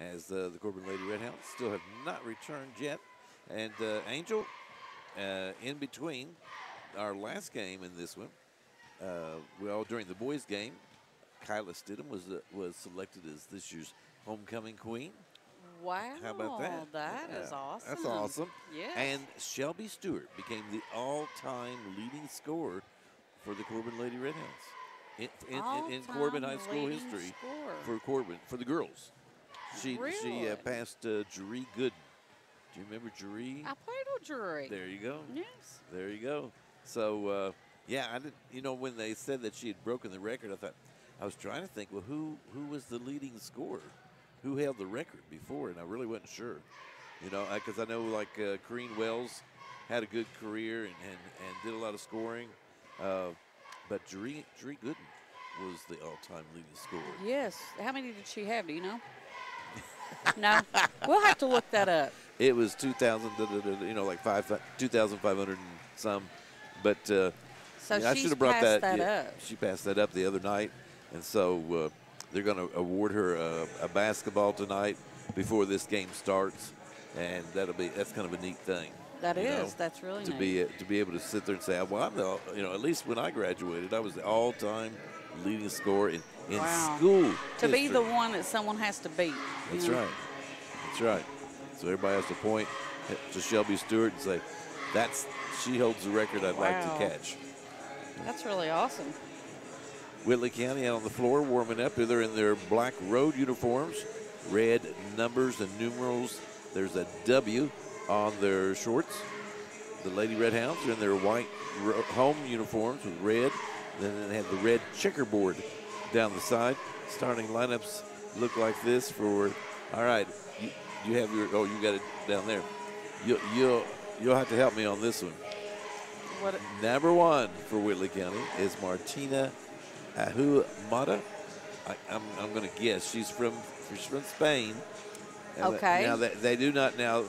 as uh, the Corbin Lady Redhounds still have not returned yet. And uh, Angel, uh, in between our last game and this one, uh, well, during the boys' game, Kyla Stidham was uh, was selected as this year's homecoming queen. Wow. How about that? That is Yeah, awesome. That's awesome. Yes. And Shelby Stewart became the all-time leading scorer for the Corbin Lady Redhounds in, in, in, in Corbin High School history for Corbin for the girls. She she uh, passed uh, Jeree Gooden. Do you remember Jeree? I played with Drury. There you go. Yes. There you go. So uh, yeah, I did. You know, when they said that she had broken the record, I thought I was trying to think. Well, who who was the leading scorer? Who held the record before? And I really wasn't sure. You know, because I know like uh, Corrine Wells had a good career and, and, and did a lot of scoring, uh, but Jeree, Jeree Gooden was the all-time leading scorer. Yes. How many did she have? Do you know? No. We'll have to look that up. It was 2,000, da, da, da, da, you know, like five 2,500 and some. But uh, So yeah, I should have brought passed that. that yeah, up. She passed that up the other night, and so uh, they're going to award her a, a basketball tonight before this game starts, and that'll be that's kind of a neat thing. That is. know, That's really to neat. be to be able to sit there and say, well, I'm the you know at least when I graduated, I was the all-time leading scorer in, in Wow. school. to be the one that someone has to beat. That's know? right. That's right. So everybody has to point to Shelby Stewart and say, "That's she holds the record I'd like to catch." That's really awesome. Whitley County out on the floor warming up. They're in their black road uniforms, red numbers and numerals. There's a W on their shorts. The Lady Red Hounds are in their white ro- home uniforms with red. Then they have the red checkerboard down the side. Starting lineups look like this for. All right, you, you have your. Oh, you got it down there. You, you'll you'll have to help me on this one. What? Number one for Whitley County is Martina Ahumada. I, I'm, I'm going to guess she's from she's from Spain. Now Okay. now they, they do not now.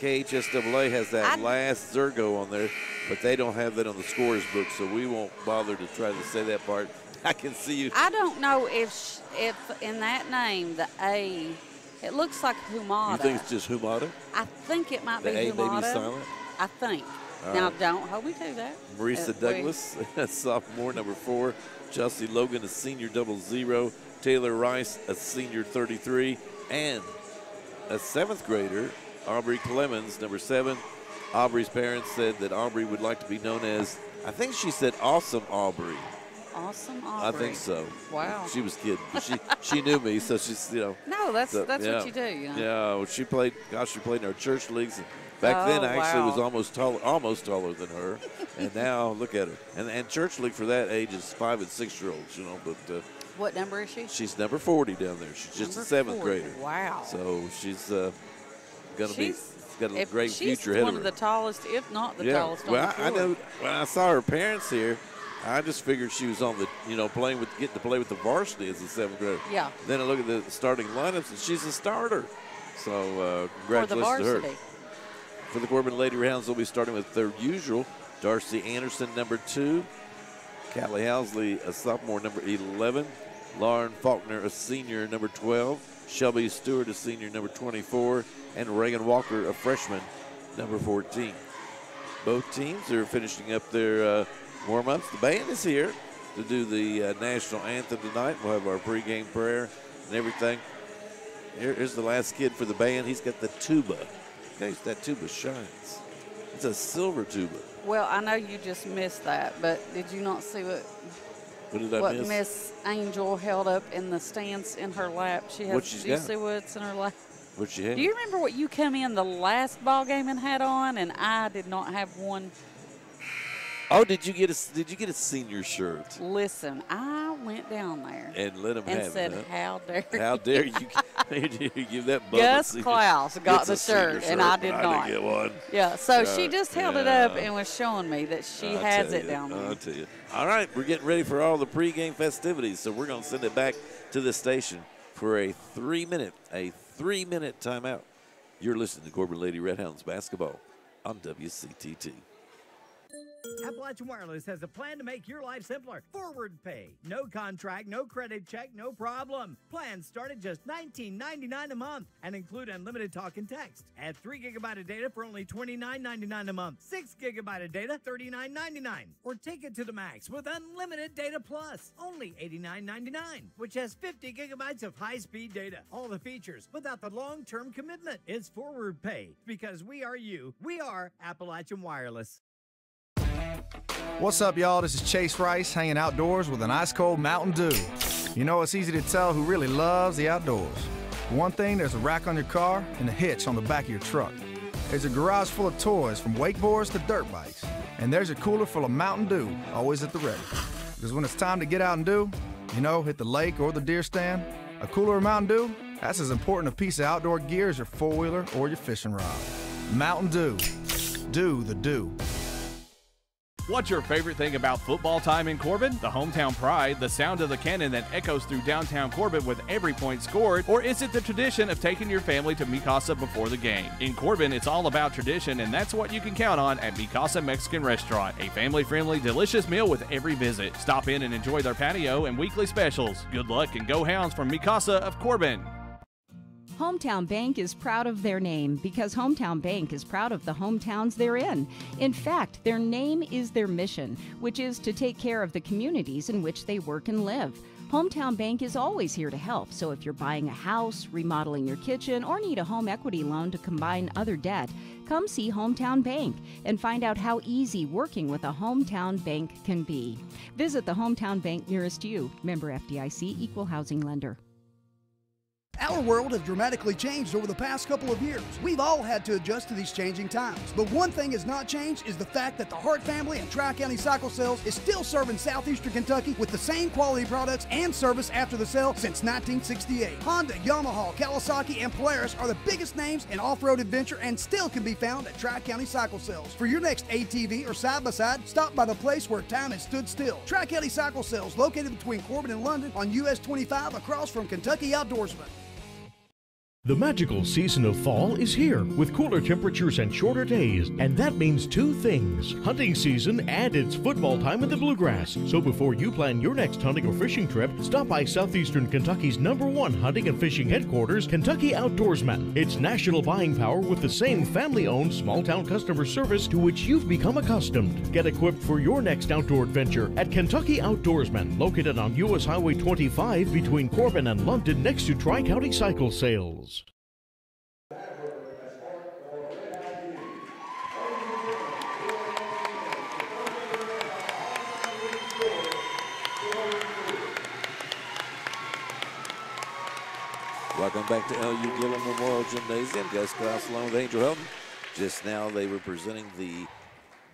KHSAA has that I- last Zergo on there, but they don't have that on the scores book, so we won't bother to try to say that part. I can see you. I don't know if sh- if in that name the A, it looks like Humada. You think it's just Humada? I think it might The be A may be Humada. silent? I think. All now right. don't hold me to that. Marisa Uh, Douglas, sophomore, number four. Chelsea Logan, a senior, double zero. Taylor Rice, a senior, 33. And a seventh grader, Aubrey Clemens, number seven. Aubrey's parents said that Aubrey would like to be known as, I think she said awesome Aubrey. Awesome I think so. Wow. She was kidding. She, she knew me, so she's, you know. No, that's So, that's yeah. what you do. You know? Yeah, well, she played. Gosh, she played in our church leagues. Back Oh, then, I actually was almost taller, almost taller than her. and now, look at her. And and church league for that age is five and six year olds. You know, but uh, What number is she? she's number forty down there. She's just Number a seventh 40. grader. Wow. So she's uh, gonna She's- be got a If great she's future ahead one of of the tallest, if not the yeah. tallest. on well, I, I know when I saw her parents here. I just figured she was on the, you know, playing with, getting to play with the varsity as a seventh grader. Yeah. Then I look at the starting lineups, and she's a starter. So uh, congratulations to her. For the Corbin Lady Rounds, they'll be starting with their usual Darcy Anderson, number two. Callie Housley, a sophomore, number 11. Lauren Faulkner, a senior, number 12. Shelby Stewart, a senior, number 24. And Reagan Walker, a freshman, number 14. Both teams are finishing up their uh, warm ups. The band is here to do the uh, national anthem tonight. We'll have our pregame prayer and everything. Here- here's the last kid for the band. He's got the tuba. Guys, that tuba shines. It's a silver tuba. Well, I know you just missed that, but did you not see what What did I what miss? Miss Angel held up in the stands in her lap? She has. What she's do you got? see what's in her lap? What you had? Do you remember what you come in the last ball game and had on, and I did not have one? Oh, did you get a Did you get a senior shirt Listen, I went down there and let him and have said, it? huh? "How dare How you?" dare you, you give that Gus Klaus got the senior shirt, and I did I not. get one. Yeah, so Yeah, she just held it up and was showing me that she I'll has it you, down there. I'll tell you. All right, we're getting ready for all the pregame festivities, so we're going to send it back to the station for a three minute, a three minute timeout. You're listening to Corbin Lady Red Hounds basketball on WCTT. Appalachian Wireless has a plan to make your life simpler. Forward pay. No contract, no credit check, no problem. Plans start at just $19.99 a month and include unlimited talk and text. Add 3 gigabyte of data for only $29.99 a month. 6 gigabyte of data, $39.99. Or take it to the max with unlimited data plus, only $89.99, which has 50 gigabytes of high speed data. All the features without the long term commitment. It's forward pay because we are you. We are Appalachian Wireless. What's up, y'all? This is Chase Rice hanging outdoors with an ice cold Mountain Dew. You know, it's easy to tell who really loves the outdoors. One thing, there's a rack on your car and a hitch on the back of your truck. There's a garage full of toys from wakeboards to dirt bikes. And there's a cooler full of Mountain Dew, always at the ready. Because when it's time to get out and do, you know, hit the lake or the deer stand, a cooler of Mountain Dew, that's as important a piece of outdoor gear as your four wheeler or your fishing rod. Mountain Dew. Do the do. What's your favorite thing about football time in Corbin? The hometown pride, the sound of the cannon that echoes through downtown Corbin with every point scored? Or is it the tradition of taking your family to Mikasa before the game? In Corbin, it's all about tradition, and that's what you can count on at Mikasa Mexican Restaurant. A family friendly, delicious meal with every visit. Stop in and enjoy their patio and weekly specials. Good luck and go hounds from Mikasa of Corbin. Hometown Bank is proud of their name because Hometown Bank is proud of the hometowns they're in. In fact, their name is their mission, which is to take care of the communities in which they work and live. Hometown Bank is always here to help, so if you're buying a house, remodeling your kitchen, or need a home equity loan to combine other debt, come see Hometown Bank and find out how easy working with a Hometown Bank can be. Visit the Hometown Bank nearest you. Member FDIC Equal Housing Lender. Our world has dramatically changed over the past couple of years. We've all had to adjust to these changing times. But one thing has not changed is the fact that the Hart family and Tri County Cycle Sales is still serving southeastern Kentucky with the same quality products and service after the sale since 1968. Honda, Yamaha, Kawasaki, and Polaris are the biggest names in off road adventure and still can be found at Tri County Cycle Sales. For your next ATV or side by side, stop by the place where time has stood still. Tri County Cycle Sales, located between Corbin and London on US 25 across from Kentucky Outdoorsman. The magical season of fall is here with cooler temperatures and shorter days, and that means two things hunting season and it's football time in the bluegrass. So before you plan your next hunting or fishing trip, stop by southeastern Kentucky's number one hunting and fishing headquarters, Kentucky Outdoorsman. It's national buying power with the same family owned small town customer service to which you've become accustomed. Get equipped for your next outdoor adventure at Kentucky Outdoorsman, located on US Highway 25 between Corbin and London next to Tri County Cycle Sales. Welcome back to LU Gillum Memorial Gymnasium. Gus Klaus along with Angel Helton. Just now they were presenting the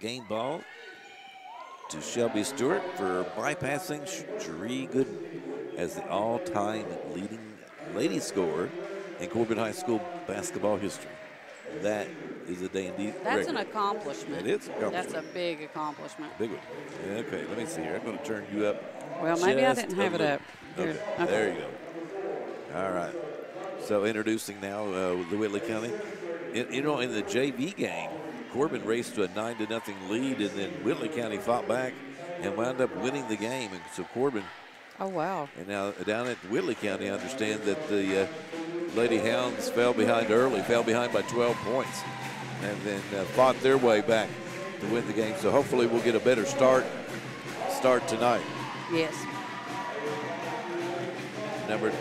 game ball to Shelby Stewart for bypassing Cherie Gooden as the all-time leading lady scorer in Corbin High School basketball history. That is a day indeed. That's an accomplishment. It is accomplishment. That's a big accomplishment. Big one. Okay, let me see here. I'm going to turn you up. Well, maybe I didn't have it up. Here. Okay, Okay. there you go. All right. So introducing now uh, the Whitley County. In, you know, in the JV game, Corbin raced to a nine to nothing lead, and then Whitley County fought back and wound up winning the game. And so Corbin, Oh, wow. and now down at Whitley County, I understand that the uh, Lady Hounds fell behind early, fell behind by 12 points, and then uh, fought their way back to win the game. So hopefully we'll get a better start start tonight. Yes. Number,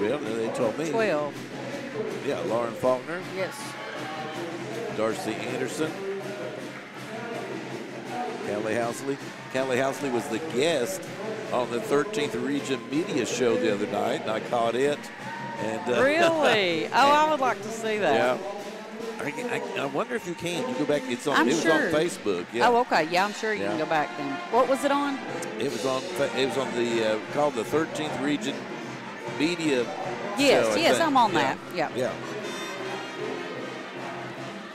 well, they told me. 12. Yeah, Lauren Faulkner, Yes. Darcy Anderson, Callie Housley. Callie Housley was the guest on the 13th Region Media Show the other night, and I caught it. And uh, Really? Oh, I would like to see that. yeah. I, I, I wonder if you can. You go back. It's on. I'm it was sure. on Facebook. Yeah. Oh, okay. Yeah, I'm sure you Yeah. can go back then. What was it on? It was on. It was on the uh, called the 13th Region Media. Yes, yes. I'm on Yeah. that. Yeah. Yeah.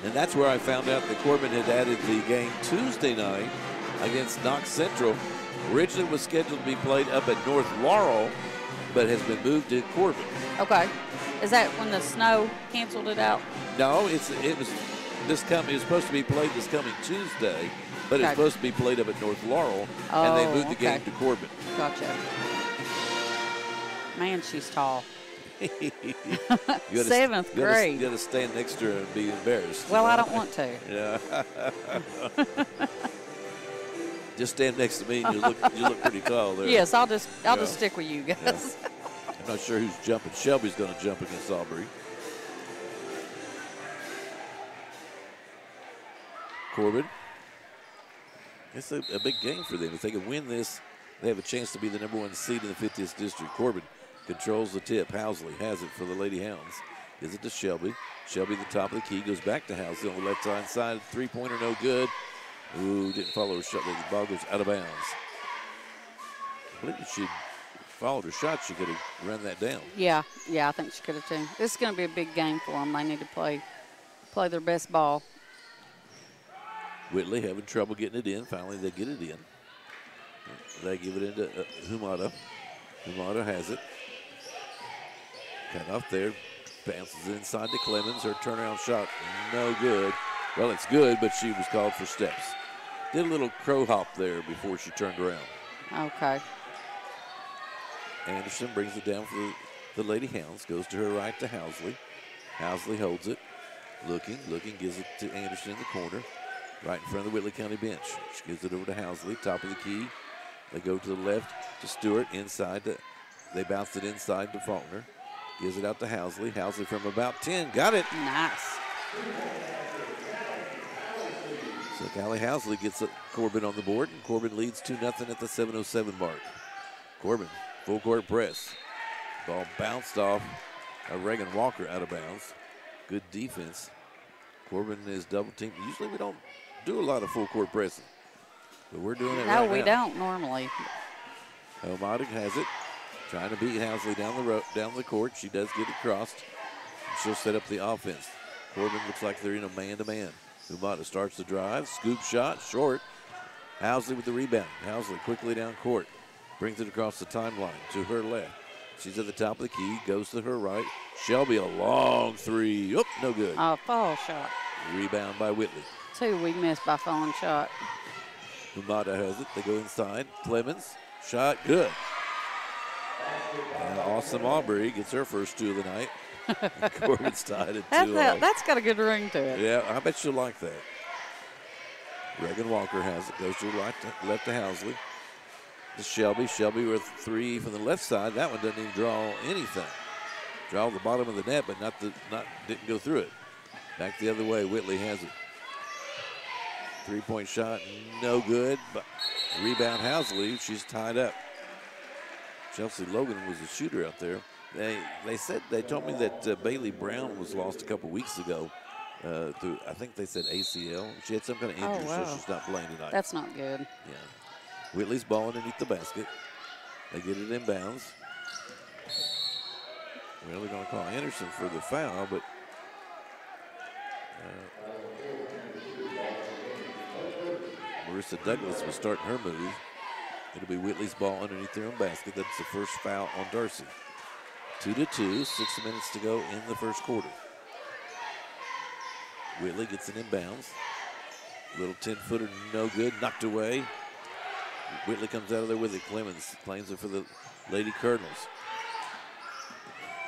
And that's where I found out that Corbin had added the game Tuesday night against Knox Central. Originally was scheduled to be played up at North Laurel, but has been moved to Corbin. Okay. Is that when the snow canceled it out? No, it's it was this coming. It was supposed to be played this coming Tuesday, but it's supposed to be played up at North Laurel, and they Oh, moved the game to Corbin. Gotcha. Man, she's tall. Seventh gotta- grade. You got to stand next to her and be embarrassed. Well, you I don't want to. Yeah. just stand next to me, and you look you look pretty tall there. Yes, I'll just I'll Yeah. just stick with you guys. I'm not sure who's jumping. Shelby's going to jump against Aubrey. Corbin. It's a, a big game for them. If they can win this, they have a chance to be the number one seed in the 50th district. Corbin controls the tip. Housley has it for the Lady Hounds. Is it to Shelby. Shelby, the top of the key, goes back to Housley on the left hand side. Three pointer, no good. Ooh, didn't follow her shot. The ball goes out of bounds. I believe if she followed her shot, she could have run that down. yeah, yeah, I think she could have too. This is going to be a big game for them. They need to play play their best ball. Whitley having trouble getting it in. Finally, they get it in. They give it into uh, Humada. Humada has it. Cut off there. Bounces inside to Clemens. Her turnaround shot, no good. Well, it's good, but she was called for steps. Did a little crow hop there before she turned around. Okay. Anderson brings it down for the, the Lady Hounds. Goes to her right to Housley. Housley holds it. Looking, looking, gives it to Anderson in the corner. Right in front of the Whitley County bench. She gives it over to Housley, top of the key. They go to the left to Stewart, inside to, they bounce it inside to Faulkner. Gives it out to Housley. Housley from about 10. Got it. Nice. So Callie Housley gets Corbin on the board, and Corbin leads 2 0 at the 7.07 mark. Corbin, full court press. Ball bounced off a Reagan Walker out of bounds. Good defense. Corbin is double teamed. Usually we don't do a lot of full court pressing, but we're doing it No, right we now. don't normally. Elmadig has it, trying to beat Housley down the road, down the court. She does get it crossed. She'll set up the offense. Corbin looks like they're in a man-to-man. Umata starts the drive, scoop shot, short. Housley with the rebound. Housley quickly down court, brings it across the timeline to her left. She's at the top of the key, goes to her right. Shelby a long three. Oop, no good. Uh, fall shot. Rebound by Whitley. Two we missed by falling shot. Humada has it. They go inside. Clemens, shot, good. And awesome Aubrey gets her first two of the night. Corbin's tied at That's, two. that that's got a good ring to it. Yeah, I bet you'll like that. Reagan Walker has it. Goes to the right to, left to Housley. To Shelby. Shelby with three from the left side. That one doesn't even draw anything. Draw the bottom of the net, but not the not didn't go through it. Back the other way. Whitley has it. Three point shot, no good. But rebound Housley. She's tied up. Chelsea Logan was a shooter out there. They they said they told me that uh, Bailey Brown was lost a couple weeks ago. Uh, through I think they said ACL. She had some kind of Oh, injury, wow. so she's not playing tonight. That's not good. yeah. Whitley's ball underneath the basket. They get it inbounds. Well, they're going to call Anderson for the foul, but uh, Marissa Douglas was starting her move. It'll be Whitley's ball underneath their own basket. That's the first foul on Darcy. Two to two, six minutes to go in the first quarter. Whitley gets an inbounds. Little 10 footer, no good, knocked away. Whitley comes out of there with it. Clemens claims it for the Lady Cardinals.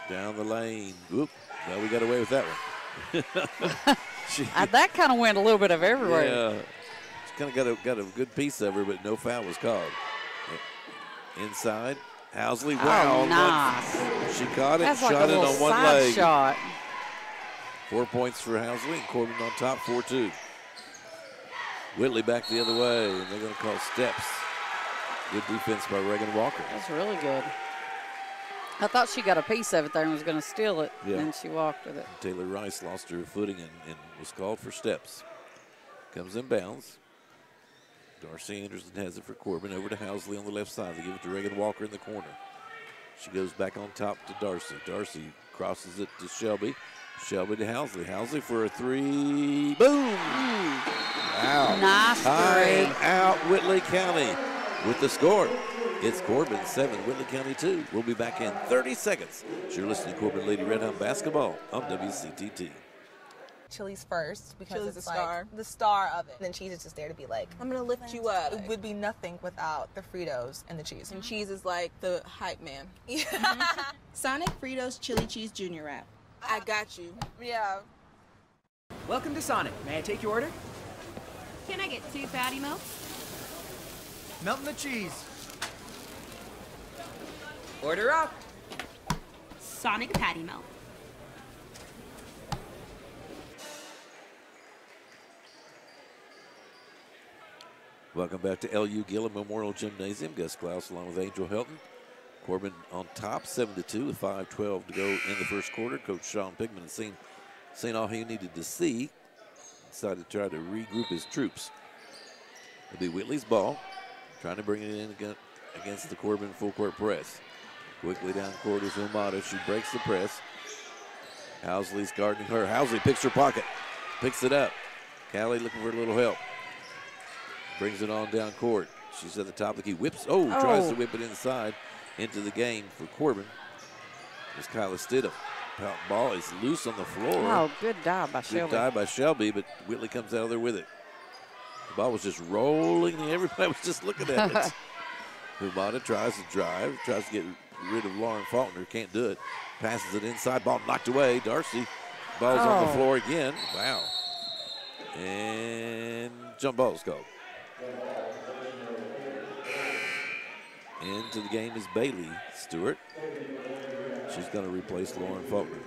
Down the lane. Whoop. Well, we got away with that one. she, that kind of went a little bit of everywhere. yeah. She kind of got a, got a good piece of her, but no foul was called. Inside. Housley, wow. Oh, nice. she caught it, That's like shot a it on one leg. shot. Four points for Housley and Corbin on top, 4 2. Whitley back the other way, and they're going to call steps. Good defense by Reagan Walker. That's really good. I thought she got a piece of it there and was going to steal it, Yeah. and she walked with it. Taylor Rice lost her footing and, and was called for steps. Comes in bounds. Darcy Anderson has it for Corbin over to Housley on the left side. They give it to Reagan Walker in the corner. She goes back on top to Darcy. Darcy crosses it to Shelby. Shelby to Housley. Housley for a three. Boom! Out. Nice Time three. out Whitley County with the score. It's Corbin 7, Whitley County 2. We'll be back in 30 seconds. You're listening to Corbin Lady Red Hound Basketball on WCTT. Chili's first because Chili's it's the like star. the star of it. And then cheese is just there to be like, I'm gonna lift you up. It would be nothing without the Fritos and the cheese. And cheese is like the hype man. Mm-hmm. Sonic Fritos Chili Cheese Junior Wrap. I got you. Yeah. Welcome to Sonic. May I take your order? Can I get two patty melts? Melting the cheese. Order up. Sonic patty melt. Welcome back to LU Gillum Memorial Gymnasium. Gus Klaus along with Angel Helton. Corbin on top, 7 to 2 with 5.12 to go in the first quarter. Coach Sean Pigman has seen, seen all he needed to see. Decided to try to regroup his troops. It'll be Whitley's ball, trying to bring it in against, against the Corbin full court press. Quickly down court is Umada. She breaks the press. Housley's guarding her. Housley picks her pocket, picks it up. Callie looking for a little help. Brings it on down court. She's at the top of the key. Whips. Oh, oh. tries to Oh. whip it inside into the game for Corbin. It's Kyla Stidham. Ball is loose on the floor. Oh, good dive by Good Shelby. dive by Shelby, but Whitley comes out of there with it. The ball was just rolling, and everybody was just looking at it. Humada tries to drive, tries to get rid of Lauren Faulkner, can't do it. Passes it inside, ball knocked away. Darcy, ball's on the Oh. floor again. Wow. And jump ball's called. Into the game is Bailey Stewart. She's going to replace Lauren Faulkner.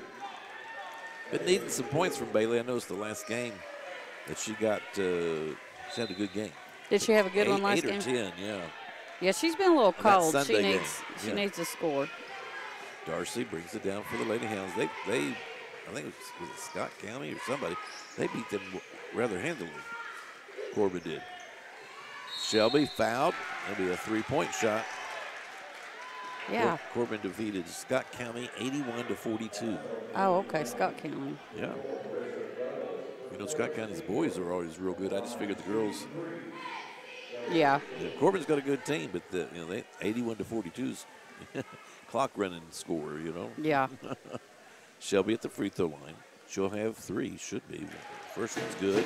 Been needing some points from Bailey. I noticed the last game that she got, uh, she had a good game. Did she have a good eight, one last eight game? or ten, yeah. Yeah, she's been a little cold. She game, needs she yeah. needs to score. Darcy brings it down for the Lady Hounds. They, they, I think it was, was it Scott County or somebody. They beat them rather handily. Corbin did. Shelby fouled. That'll be a three-point shot. Cor- Yeah. Corbin defeated Scott County 81 to 42. Oh, okay, Scott County. Yeah. You know, Scott County's boys are always real good. I just figured the girls. Yeah. Yeah, Corbin's got a good team, but the, you know they 81 to 42's clock running score. You know. Yeah. Shelby at the free throw line. She'll have three. Should be. First one's good.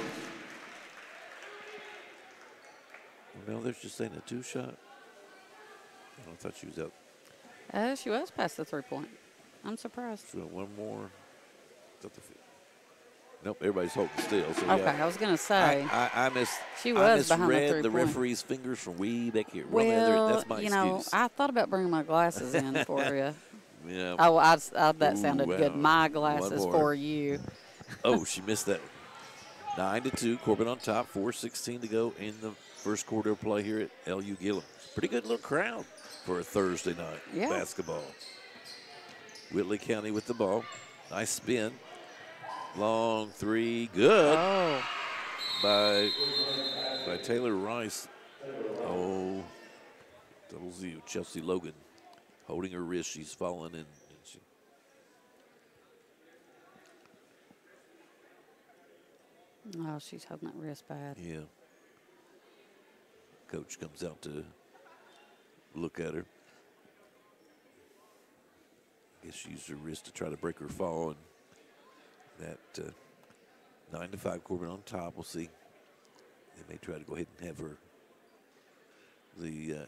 Well, now they're just saying a two shot. I thought she was up. Uh, she was past the three point. I'm surprised. She went one more. Is that the fi- Nope, everybody's holding still. So Okay, yeah. I was gonna say. I, I, I miss. She I was behind the the referee's fingers from way back here. Well, Well, that's my you know, excuse. I thought about bringing my glasses in for you. yeah. Oh, I, I, that Ooh, sounded wow. good. My glasses for you. oh, she missed that. Nine to two. Corbin on top. Four sixteen to go in the first quarter play here at LU Gillum. Pretty good little crowd for a Thursday night Yeah. basketball. Whitley County with the ball. Nice spin. Long three. Good Oh, by by Taylor Rice. Oh, double Z. Chelsea Logan holding her wrist. She's falling in. she, oh, she's holding that wrist bad. Yeah. Coach comes out to look at her. I guess she used her wrist to try to break her fall, and that uh, nine to five Corbin on top. We'll see. They may try to go ahead and have her. The uh,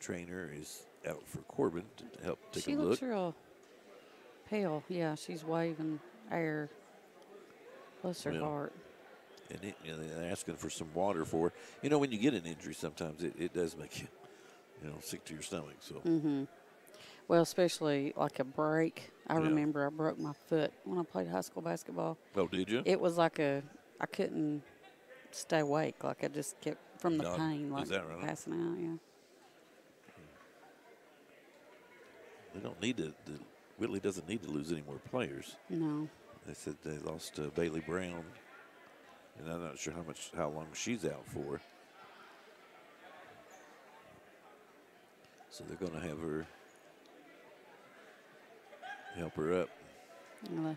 trainer is out for Corbin to help take she a looks real pale. Yeah, she's waving air. Bless her Yeah. heart. And it, you know, they're asking for some water for. You know, when you get an injury, sometimes it, it does make you, you know, sick to your stomach. So Mm-hmm. Well, especially like a break. I Yeah. remember I broke my foot when I played high school basketball. Oh, did you? It was like a, I couldn't stay awake. Like I just kept from the pain, is like that right? passing out. Yeah. they don't need to. The, Whitley doesn't need to lose any more players. No. They said they lost uh, Bailey Brown, and I'm not sure how much, how long she's out for. So they're going to have her help her up. Well,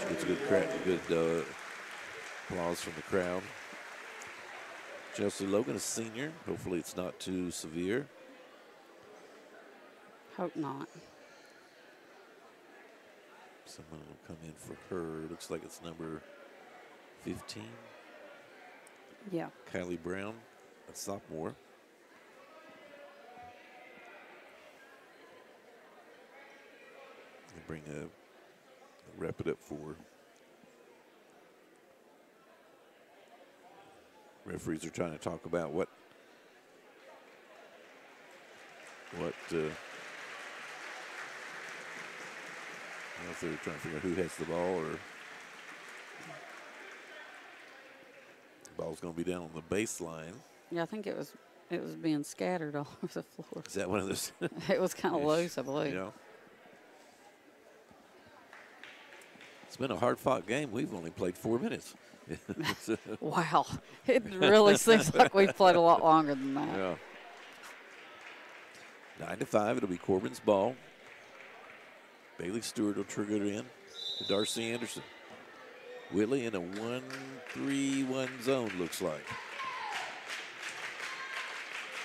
She gets a good crack, good uh, applause from the crowd. Chelsea Logan, a senior. Hopefully, it's not too severe. Hope not. Someone will come in for her. It looks like it's number 15. Yeah. Kylie Brown, a sophomore. They bring a, wrap it up for. Referees are trying to talk about what what uh, I don't know if they're trying to figure out who has the ball or the ball's going to be down on the baseline. Yeah, I think it was it was being scattered all over the floor. Is that one of those? it was kind of loose, I believe. You know? It's been a hard fought game. We've only played four minutes. Wow. It really seems like we've played a lot longer than that. Yeah. Nine to five. It'll be Corbin's ball. Bailey Stewart will trigger it in to Darcy Anderson. Whitley in a one-three-one zone looks like.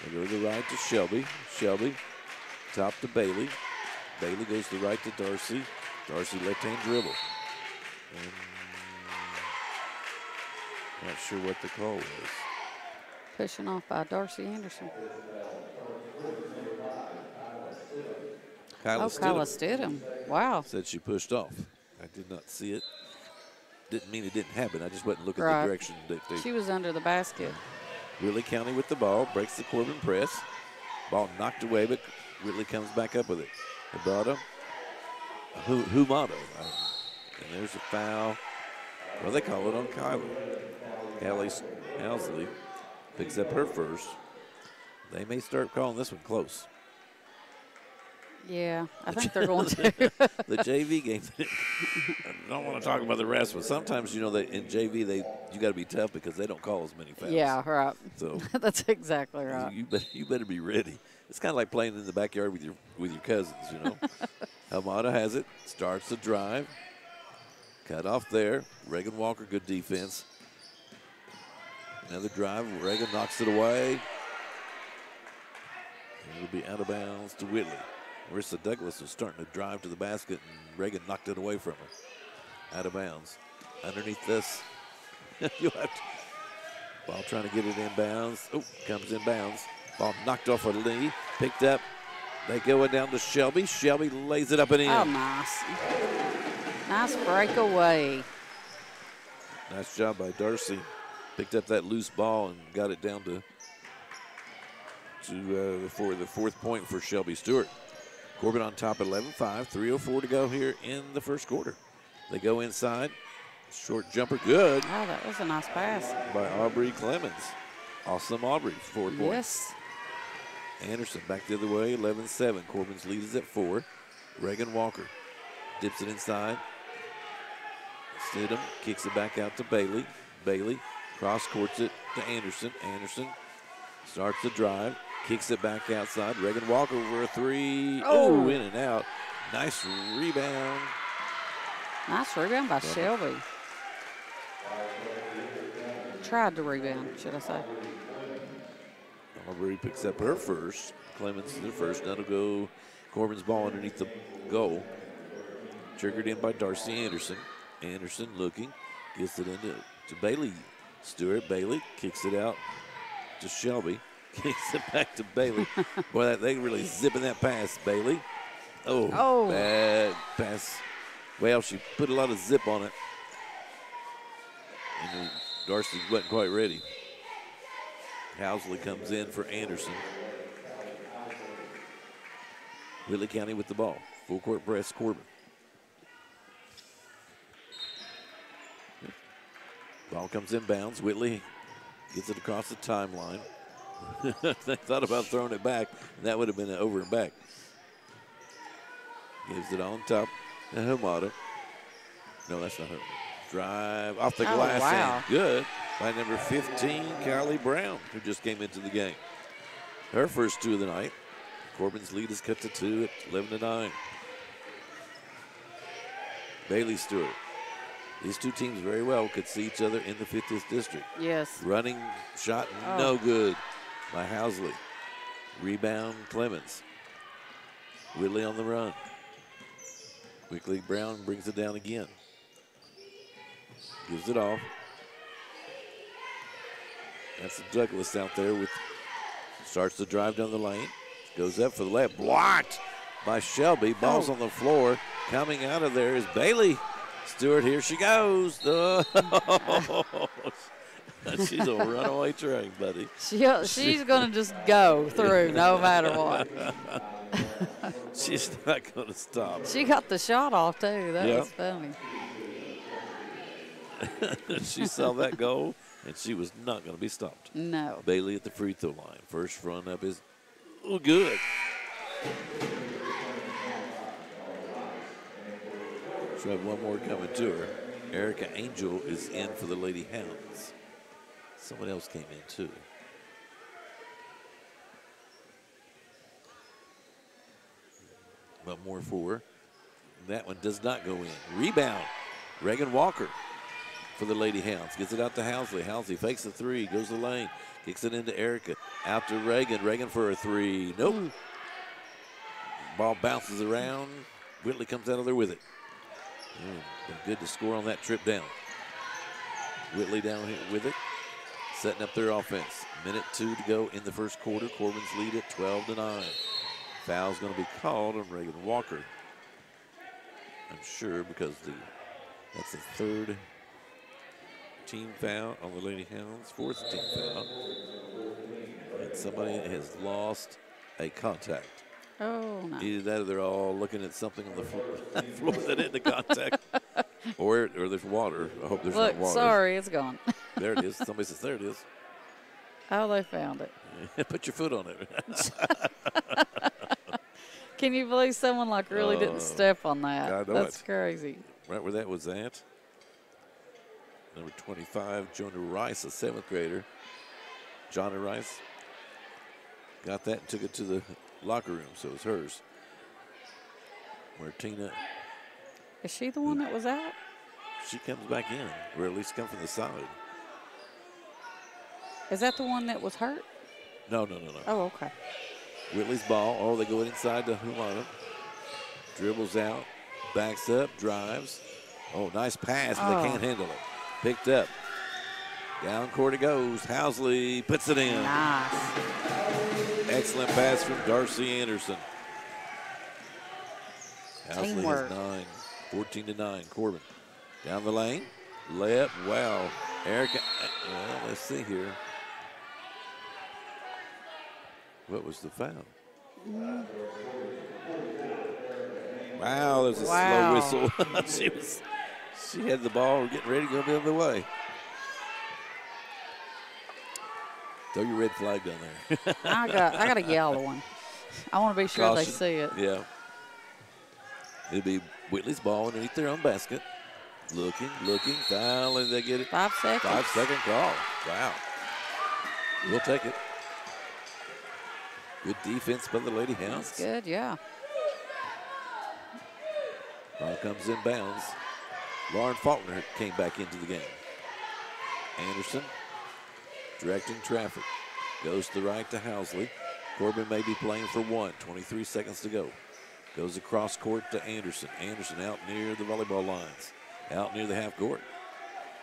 They go to the right to Shelby. Shelby top to Bailey. Bailey goes to the right to Darcy. Darcy left-hand dribble. And not sure what the call was. Pushing off by Darcy Anderson. Kyla oh, Kyla Stidham. Wow. Said she pushed off. I did not see it. Didn't mean it didn't happen. I just wasn't looking Right. the direction that they. She was under the basket. Whitley County with the ball breaks the Corbin press. Ball knocked away, but Whitley comes back up with it. Ibata, Hu- Humato, uh, and there's a foul. Well, they call it on Kyla. Callie Housley picks up her first. They may start calling this one close. Yeah, I think they're going to. the JV game. I don't want to talk about the rest, but sometimes you know that in JV they you got to be tough because they don't call as many fouls. Yeah, right. So That's exactly right. you better, you better be ready. It's kind of like playing in the backyard with your with your cousins, you know. Hamada has it, starts the drive, cut off there. Reagan Walker, good defense. Another drive. Reagan knocks it away. It'll be out of bounds to Whitley. Marissa Douglas was starting to drive to the basket, and Reagan knocked it away from her. Out of bounds. Underneath this, you'll have to. Ball trying to get it in bounds. Oh, comes in bounds. Ball knocked off her knee, picked up. They go it down to Shelby. Shelby lays it up and in. Oh, nice. Nice breakaway. Nice job by Darcy. Picked up that loose ball and got it down to to uh, for the fourth point for Shelby Stewart. Corbin on top 11-5, 3.04 to go here in the first quarter. They go inside. Short jumper, good Oh, that was a nice pass. by Aubrey Clemens. Awesome Aubrey, four points. Yes. Anderson back the other way, 11-7. Corbin's lead is at four. Reagan Walker dips it inside. Stidham kicks it back out to Bailey. Bailey cross courts it to Anderson. Anderson starts the drive, kicks it back outside. Reagan Walker over a three. Oh. Oh, in and out. Nice rebound. Nice rebound by Shelby. Tried to rebound, should I say. Aubrey picks up her first. Clemens their first. That'll go Corbin's ball underneath the goal. Triggered in by Darcy Anderson. Anderson looking, gets it into to Bailey Stewart. Bailey kicks it out to Shelby. Kicks it back to Bailey. Boy, that, they really zipping that pass, Bailey. Oh, Oh. bad pass. Well, she put a lot of zip on it. And Darcy wasn't quite ready. Housley comes in for Anderson. Whitley County with the ball. Full court press, Corbin. Ball comes in bounds. Whitley gets it across the timeline. they thought about throwing it back, and that would have been an over and back. Gives it on top to Hamada. No, that's not her. Drive off the Oh, glass wow. and good by number 15, Kylie Brown, who just came into the game. Her first two of the night. Corbin's lead is cut to two at 11 to 9. Bailey Stewart. These two teams very well could see each other in the 50th district. Yes. Running shot, Oh. no good by Housley. Rebound, Clemens. Whitley on the run. Quickly, Brown brings it down again. Gives it off. That's Douglas out there with starts to drive down the lane. Goes up for the left. Blocked by Shelby. Ball's oh. on the floor. Coming out of there is Bailey Stewart. Here she goes. Oh, she's a runaway train, buddy. She, she's going to just go through no matter what. she's not going to stop. She got the shot off, too. That Yep. was funny. she saw that goal, and she was not going to be stopped. No. Bailey at the free throw line. First run up is oh, good. She'll have one more coming to her. Erica Angel is in for the Lady Hounds. Someone else came in too. One more for. That one does not go in. Rebound. Reagan Walker for the Lady Hounds. Gets it out to Housley. Housley fakes the three, goes the lane, kicks it into Erica. Out to Reagan. Reagan for a three. Nope. Ball bounces around. Whitley comes out of there with it. Mm, been good to score on that trip down. Whitley down here with it, setting up their offense. Minute two to go in the first quarter. Corbin's lead at 12 to 9. Foul's going to be called on Reagan Walker. I'm sure because the that's the third team foul on the Lady Hounds, fourth team foul. And somebody has lost a contact. Oh, no. Either that or they're all looking at something on the floor, floor that isn't the contact. or, or there's water. I hope there's Look, not water. sorry, it's gone. There it is. Somebody says, there it is. Oh, they found it. Put your foot on it. Can you believe someone like really Oh, didn't step on that? I know That's it. crazy. right where that was at. Number 25, Jonah Rice, a seventh grader. Jonah Rice got that and took it to the locker room, so it was hers. Martina, Is she the one that was out? she comes back in, or at least come from the side. Is that the one that was hurt? No, no, no, no. Oh, okay. Whitley's ball. Oh, they go inside to Humana. Dribbles out, backs up, drives. Oh, nice pass, but Oh. they can't handle it. Picked up. Down court it goes. Housley puts it in. Nice. Excellent pass from Darcy Anderson. Housley Teamwork. has nine. 14 to 9. Corbin down the lane. Layup. Wow. Erica. Uh, well, let's see here. What was the foul? Wow, there's a Wow. slow whistle. she was, she had the ball, getting ready to go the other way. Throw your red flag down there. I got I got a yellow one. I want to be sure they see it. Yeah. It'll be Whitley's ball underneath their own basket. Looking, looking, foul, and they get it. Five seconds. Five second call. Wow. We'll take it. Good defense by the Lady Hounds. Good, yeah. Ball comes in bounds. Lauren Faulkner came back into the game. Anderson directing traffic. Goes to the right to Housley. Corbin may be playing for one. 23 seconds to go. Goes across court to Anderson. Anderson out near the volleyball lines. Out near the half court.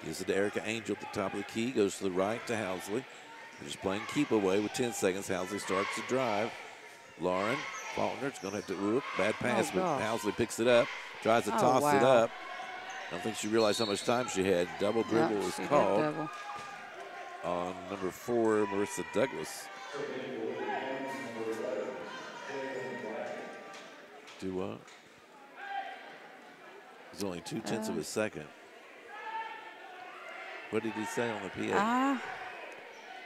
Gives it to Erica Angel at the top of the key. Goes to the right to Housley. They're just playing keep away with 10 seconds. Housley starts to drive. Lauren Faulkner's going to have to, whoop, bad pass, but gosh. Housley picks it up. Tries to Oh, toss it up. I don't think she realized how much time she had. Double dribble Yep, was called on number four, Marissa Douglas. Do what? It's only two tenths of Uh. a second. What did he say on the PA? I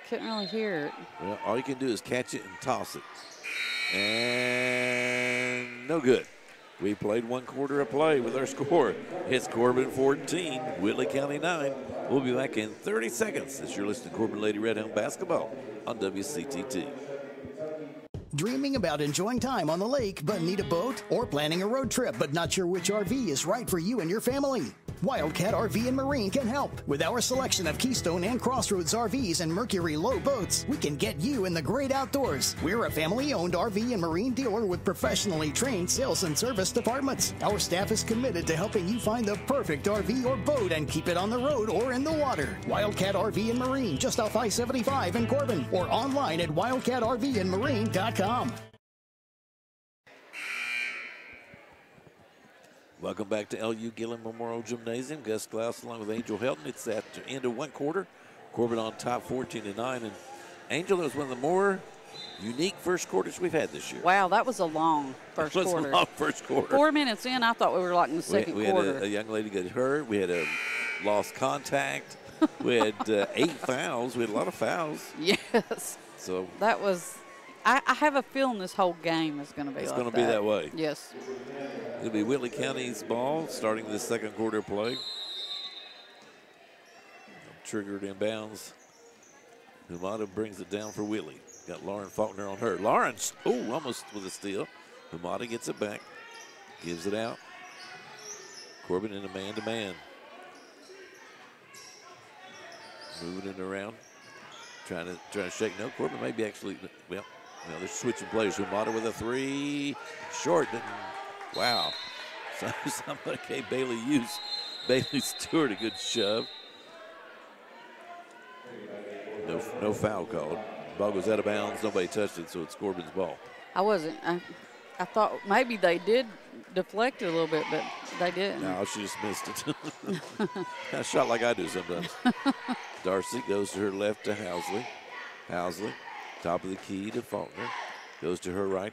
couldn't really hear it. Well, all you can do is catch it and toss it. And no good. We played one quarter of play with our score. It's Corbin 14, Whitley County 9. We'll be back in 30 seconds as you're listening to Corbin Lady Red Hound Basketball on WCTT. Dreaming about enjoying time on the lake but need a boat? Or planning a road trip but not sure which RV is right for you and your family? Wildcat RV and Marine can help. With our selection of Keystone and Crossroads RVs and Mercury Lowe boats, we can get you in the great outdoors. We're a family owned RV and marine dealer with professionally trained sales and service departments. Our staff is committed to helping you find the perfect RV or boat and keep it on the road or in the water. Wildcat RV and Marine, just off I 75 in Corbin, or online at wildcatrvandmarine.com. Welcome back to LU Gillum Memorial Gymnasium. Gus Klaus along with Angel Helton. It's at the end of one quarter. Corbin on top 14 to 9. And Angel, that was one of the more unique first quarters we've had this year. Wow, that was a long first It was a quarter. long first quarter. Four minutes in, I thought we were like in the We, second we had a, a young lady get hurt. We had a lost contact. we had uh, eight fouls. We had a lot of fouls. yes, So that was. I, I have a feeling this whole game is going to be. It's like gonna be that way. Yes. it'll be Whitley County's ball starting the second quarter play. Triggered inbounds. Humada brings it down for Whitley. Got Lauren Faulkner on her. Lawrence, oh, almost with a steal. Humada gets it back, gives it out. Corbin in a man to man. Moving it around, trying to trying to shake. No, Corbin may be actually well. Well, they're switching players. Humada with a three, short. Didn't, wow. So somebody gave Bailey use Bailey Stewart a good shove. No, no foul called. Ball goes out of bounds. Nobody touched it, so it's Corbin's ball. I wasn't. I, I thought maybe they did deflect it a little bit, but they didn't. No, she just missed it. kind of shot like I do sometimes. Darcy goes to her left to Housley. Housley, top of the key to Faulkner. Goes to her right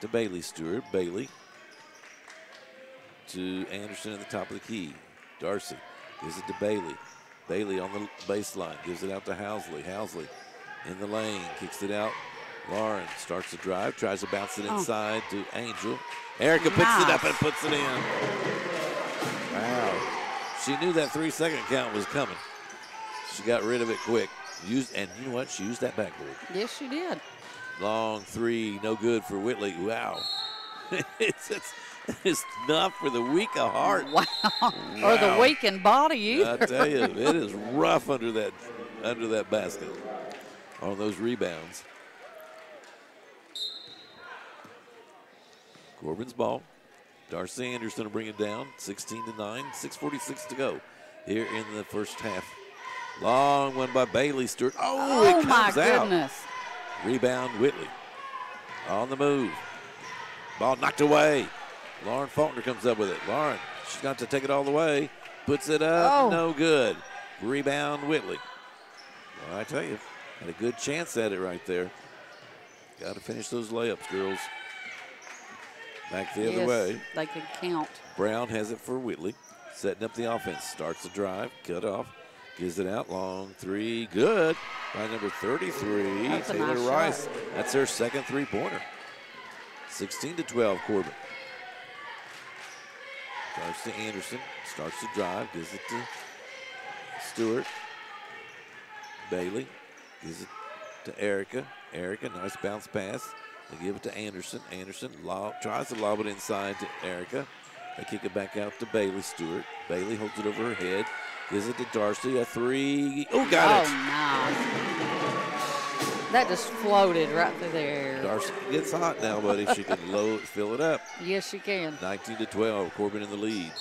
to Bailey Stewart. Bailey to Anderson at the top of the key. Darcy gives it to Bailey. Bailey on the baseline gives it out to Housley. Housley in the lane kicks it out. Lauren starts to drive, tries to bounce it Oh. inside to Angel. Erica picks it up and puts it in. Wow. She knew that three second count was coming. She got rid of it quick. Used and you know what? She used that backboard. Yes, she did. Long three, no good for Whitley. Wow. it's, it's, it's not for the weak of heart. Wow. Or the Wow. weak in body either. I tell you, it is rough under that under that basket on those rebounds. Corbin's ball. Darcy Anderson to bring it down. 16 to 9. 6.46 to go here in the first half. Long one by Bailey Stewart. Oh, Oh, it my comes out. Rebound Whitley. On the move. Ball knocked away. Lauren Faulkner comes up with it. Lauren, she's got to take it all the way. Puts it up. Oh. No good. Rebound Whitley. Well, I tell you, had a good chance at it right there. Got to finish those layups, girls. Back the other way. They could count. Brown has it for Whitley. Setting up the offense. Starts the drive. Cut off. Gives it out. Long three. Good. By number 33, That's Taylor nice Rice. shot. That's her second three pointer. 16 to 12, Corbin. Darcy Anderson starts to drive. Gives it to Stewart. Bailey gives it to Erica. Erica, nice bounce pass. They give it to Anderson. Anderson lob, tries to lob it inside to Erica. They kick it back out to Bailey Stewart. Bailey holds it over her head. Gives it to Darcy. A three. Oh, got oh, it. Oh, no. That just floated right through there. Darcy gets hot now, buddy. She can load, fill it up. Yes, she can. 19 to 12. Corbin in the lead.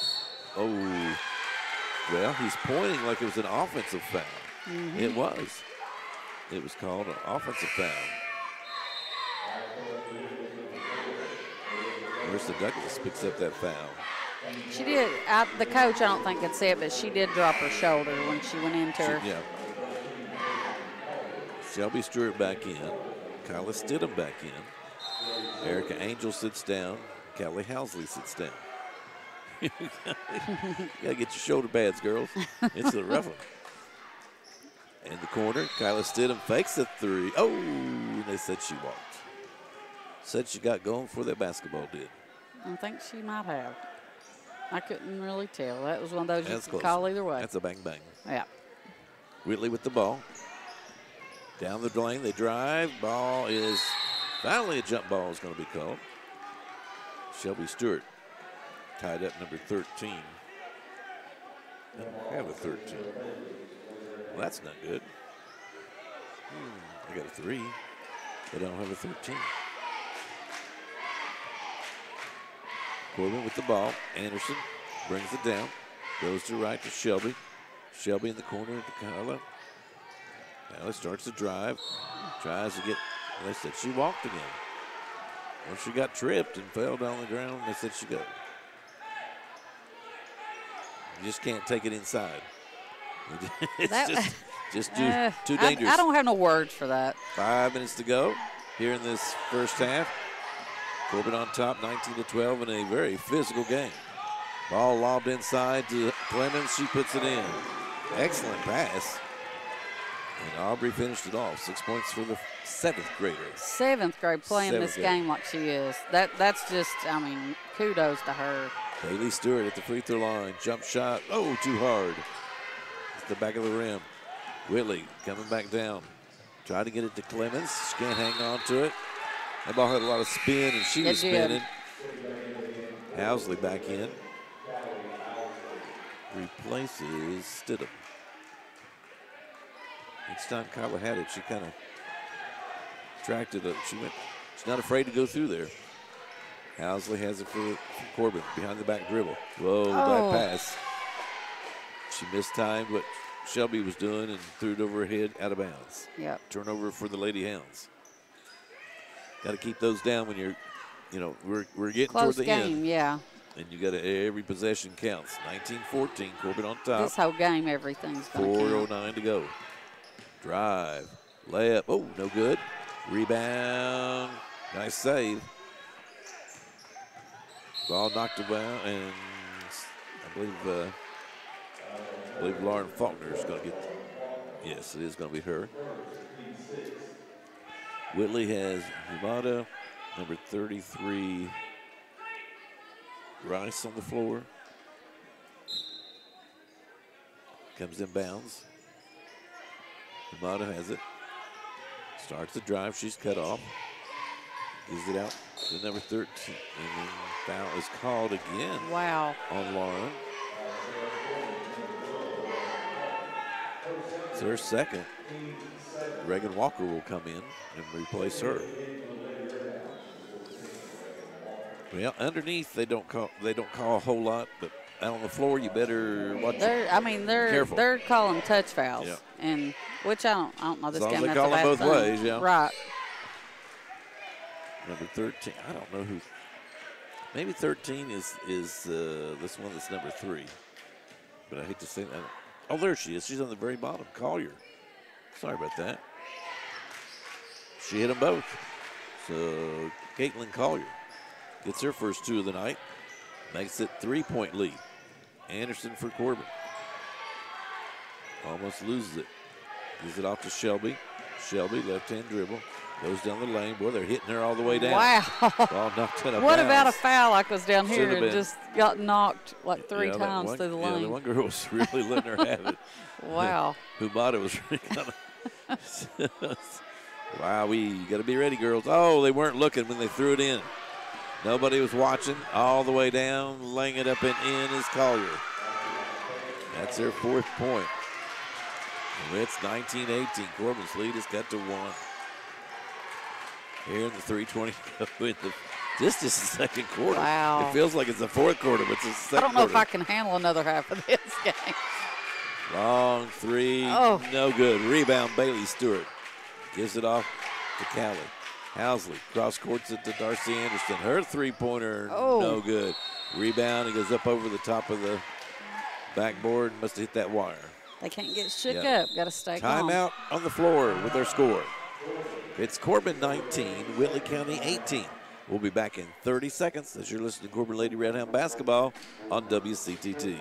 Oh. Well, he's pointing like it was an offensive foul. Mhm. It was. It was called an offensive foul. Marissa Douglas picks up that foul. She did. I, the coach, I don't think could say it, but she did drop her shoulder when she went into her. She- yeah. Shelby Stewart back in. Kyla Stidham back in. Erica Angel sits down. Callie Housley sits down. you gotta get your shoulder pads, girls. It's a rough one. In the corner, Kyla Stidham fakes a three. Oh, and they said she walked. Said she got going before that basketball did. I think she might have. I couldn't really tell. That was one of those That's you could call either way. That's a bang bang. yeah. Whitley with the ball. Down the lane, they drive. Ball is finally a jump ball is going to be called. Shelby Stewart tied up number 13. I don't have a 13. Well, that's not good. Hmm, I got a 3, but I don't have a 13. Corbin with the ball. Anderson brings it down. Goes to right to Shelby. Shelby in the corner to Kyla. Kyla starts to drive. Tries to get, they said she walked again. Well, she got tripped and fell down the ground. They said she go. You just can't take it inside. it's That- just, just too, Uh, too I- dangerous. I, don't have no words for that. Five minutes to go here in this first half. Corbin on top, 19 to 12 in a very physical game. Ball lobbed inside to Clemens. She puts it in. Excellent pass. And Aubrey finished it off. Six points for the seventh grader. Seventh grade playing Seventh this grade. game like she is. That that's just. I mean, kudos to her. Haley Stewart at the free throw line. Jump shot. Oh, too hard. It's the back of the rim. Whitley coming back down. Try to get it to Clemens. She can't hang on to it. That ball had a lot of spin, and she It was did. spinning. Housley back in. Replaces Stidham. Each time Kyla had it, she kind of tracked it up. She went. She's not afraid to go through there. Housley has it for, for Corbin behind the back dribble. Whoa, Oh. bad pass. She mistimed what Shelby was doing and threw it over her head out of bounds. Yep. Turnover for the Lady Hounds. Got to keep those down when you're, you know, we're, we're getting Close toward the game, end. yeah. And you got to, every possession counts. 19-14, Corbin on top. This whole game, everything's going to count. 4.09 to go. Drive. Layup. Oh, no good. Rebound. Nice save. Ball knocked about, and I believe uh, I believe Lauren Faulkner is going to get. Yes, it is going to be her. Whitley has Humada, number 33, Rice on the floor. Comes in bounds. Humada has it. Starts the drive. She's cut off. Gives it out to number 13. And then foul is called again Wow. on Lauren. It's her second. Reagan Walker will come in and replace her. Well, underneath they don't call they don't call a whole lot, but out on the floor you better watch. They're, I mean, they're Careful. they're calling touch fouls, Yeah. and which I don't, I don't know. This as game they call them both thing. ways, yeah. Right. Number 13. I don't know who. Maybe 13 is is uh, this one that's number three. But I hate to say that. Oh, there she is. She's on the very bottom. Collier. Sorry about that. She hit them both. So Caitlin Collier gets her first two of the night. Makes it three-point lead. Anderson for Corbin. Almost loses it. Gives it off to Shelby. Shelby, left-hand dribble. Goes down the lane. Boy, they're hitting her all the way down. Wow. Ball knocked out of What about a foul like was down here and been. just got knocked like three Yeah, times one- through the yeah, lane? the one girl was really letting her have it. Wow. Hubata was really kind of. wow, we got to be ready, girls. Oh, they weren't looking when they threw it in. Nobody was watching. All the way down, laying it up and in is Collier. That's their fourth point. And it's 19-18. Corbin's lead has got to one. Here in the 320 in the this is the second quarter. Wow. It feels like it's the fourth quarter, but it's the second I don't know quarter. if I can handle another half of this game. Long three, Oh. no good. Rebound, Bailey Stewart gives it off to Callie. Housley cross courts it to Darcy Anderson. Her three pointer, Oh. no good. Rebound, it goes up over the top of the backboard. Must have hit that wire. They can't get shook Yeah. up. Got to stay calm. Timeout on the floor with their score. It's Corbin 19, Whitley County 18. We'll be back in 30 seconds as you're listening to Corbin Lady Redhound basketball on WCTT.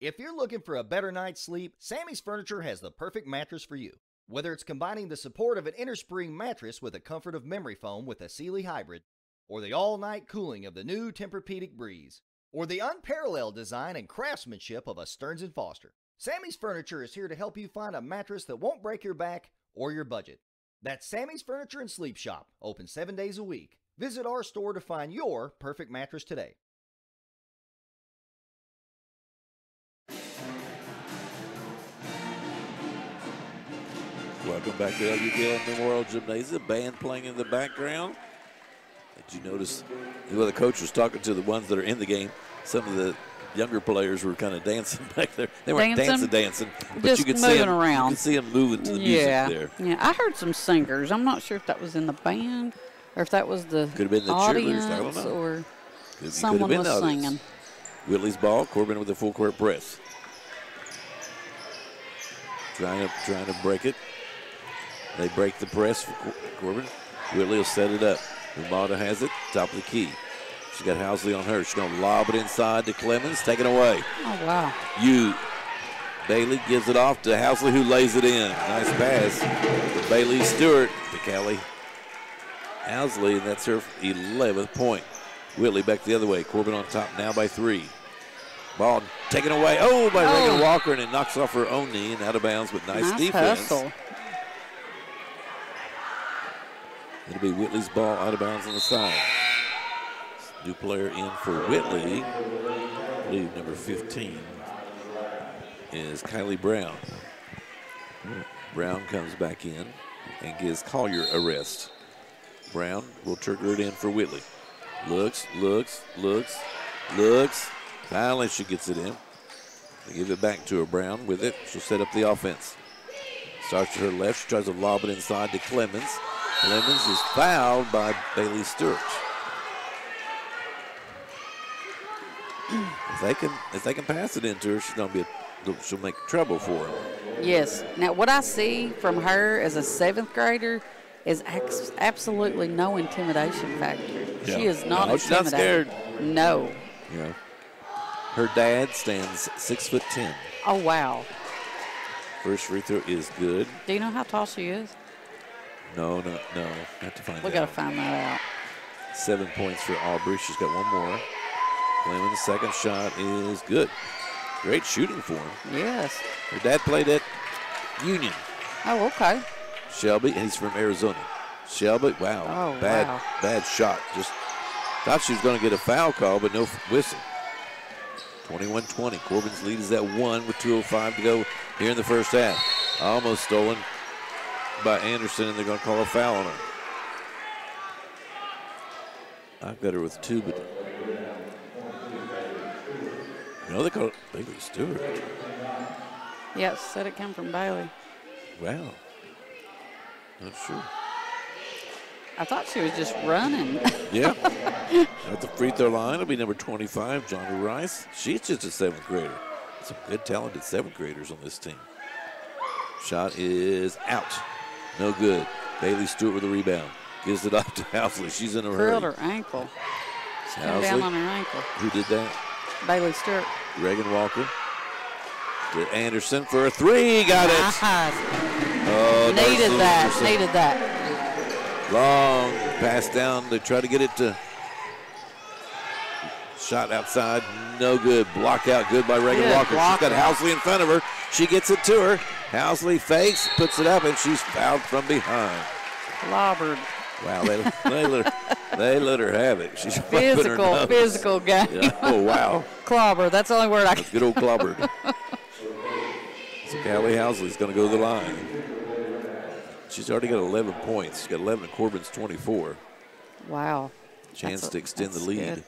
If you're looking for a better night's sleep, Sammy's Furniture has the perfect mattress for you. Whether it's combining the support of an innerspring mattress with the comfort of memory foam with a Sealy Hybrid, or the all night cooling of the new Tempur-Pedic Breeze, or the unparalleled design and craftsmanship of a Stearns & Foster, Sammy's Furniture is here to help you find a mattress that won't break your back or your budget. That's Sammy's Furniture and Sleep Shop, open seven days a week. Visit our store to find your perfect mattress today. Welcome back to WKL Memorial Gymnasium. Band playing in the background. Did you notice? Well, the coach was talking to the ones that are in the game. Some of the younger players were kind of dancing back there. They weren't Dancing? dancing, dancing, but you could see them, around. You could see them moving to the yeah, music there. yeah. I heard some singers. I'm not sure if that was in the band or if that was the Could have been the audience cheerleaders. I don't know. or Could- someone been was audience. singing. Whitley's ball. Corbin with a full court press. Trying to trying to break it. They break the press for Cor- Corbin. Whitley will set it up. Umada has it. Top of the key. She's got Housley on her. She's going to lob it inside to Clemens. Taken away. Oh wow! You. Bailey gives it off to Housley, who lays it in. Nice pass to Bailey Stewart to Kelly Housley, and that's her 11th point. Whitley back the other way. Corbin on top now by three. Ball taken away. Oh, by Oh. Reagan Walker, and it knocks off her own knee and out of bounds, but nice, Nice defense. hustle. It'll be Whitley's ball out of bounds on the side. New player in for Whitley. I believe number 15 is Kylie Brown. Brown comes back in and gives Collier a rest. Brown will trigger it in for Whitley. Looks, looks, looks, looks. Finally, she gets it in. They give it back to her. Brown with it. She'll set up the offense. Starts to her left. She tries to lob it inside to Clemens. Clemens is fouled by Bailey Stewart. If they can, if they can pass it into her, she's gonna be, a, she'll make trouble for them. Yes. Now, what I see from her as a seventh grader is absolutely no intimidation factor. Yeah. She is not No, she's not intimidated. No. Yeah. Her dad stands six foot ten. Oh wow. First free throw is good. Do you know how tall she is? No, no, no. Have to find We out. got to find that out. Seven points for Aubrey. She's got one more. Clemens' second shot is good. Great shooting for him. Yes. Her dad played at Union. Oh, okay. Shelby, he's from Arizona. Shelby, wow, Oh, bad, wow. bad shot. Just thought she was going to get a foul call, but no whistle. 21-20. Corbin's lead is at one with 2:05 to go here in the first half. Almost stolen by Anderson, and they're going to call a foul on her. I've got her with two, but no, they call it Bailey Stewart. Yes, said it came from Bailey. Wow, not sure. I thought she was just running. Yeah. At the free throw line, it'll be number 25, Johnny Rice. She's just a seventh grader. Some good, talented seventh graders on this team. Shot is out. No good. Bailey Stewart with a rebound. Gives it off to Housley. She's in a hurry. Curled her ankle. Come down Housley. on her ankle. Who did that? Bailey Stewart. Reagan Walker. To Anderson for a three. Got it. Nice. Oh, Darcy Needed that. Anderson. Needed that. Long pass down. They try to get it to. Shot outside, no good. Block out, good by Reagan Good Walker. block She's got. Housley in front of her. She gets it to her. Housley fakes, puts it up, and she's fouled from behind. Clobbered. Wow, they, they, let, her, they let her have it. She's Physical, physical game. Yeah. Oh, wow. Clobber. That's the only word I can. Good old clobber. so Callie Housley's going to go to the line. She's already got 11 points. She's got 11. Corbin's 24. Wow. Chance a- to extend the lead. good.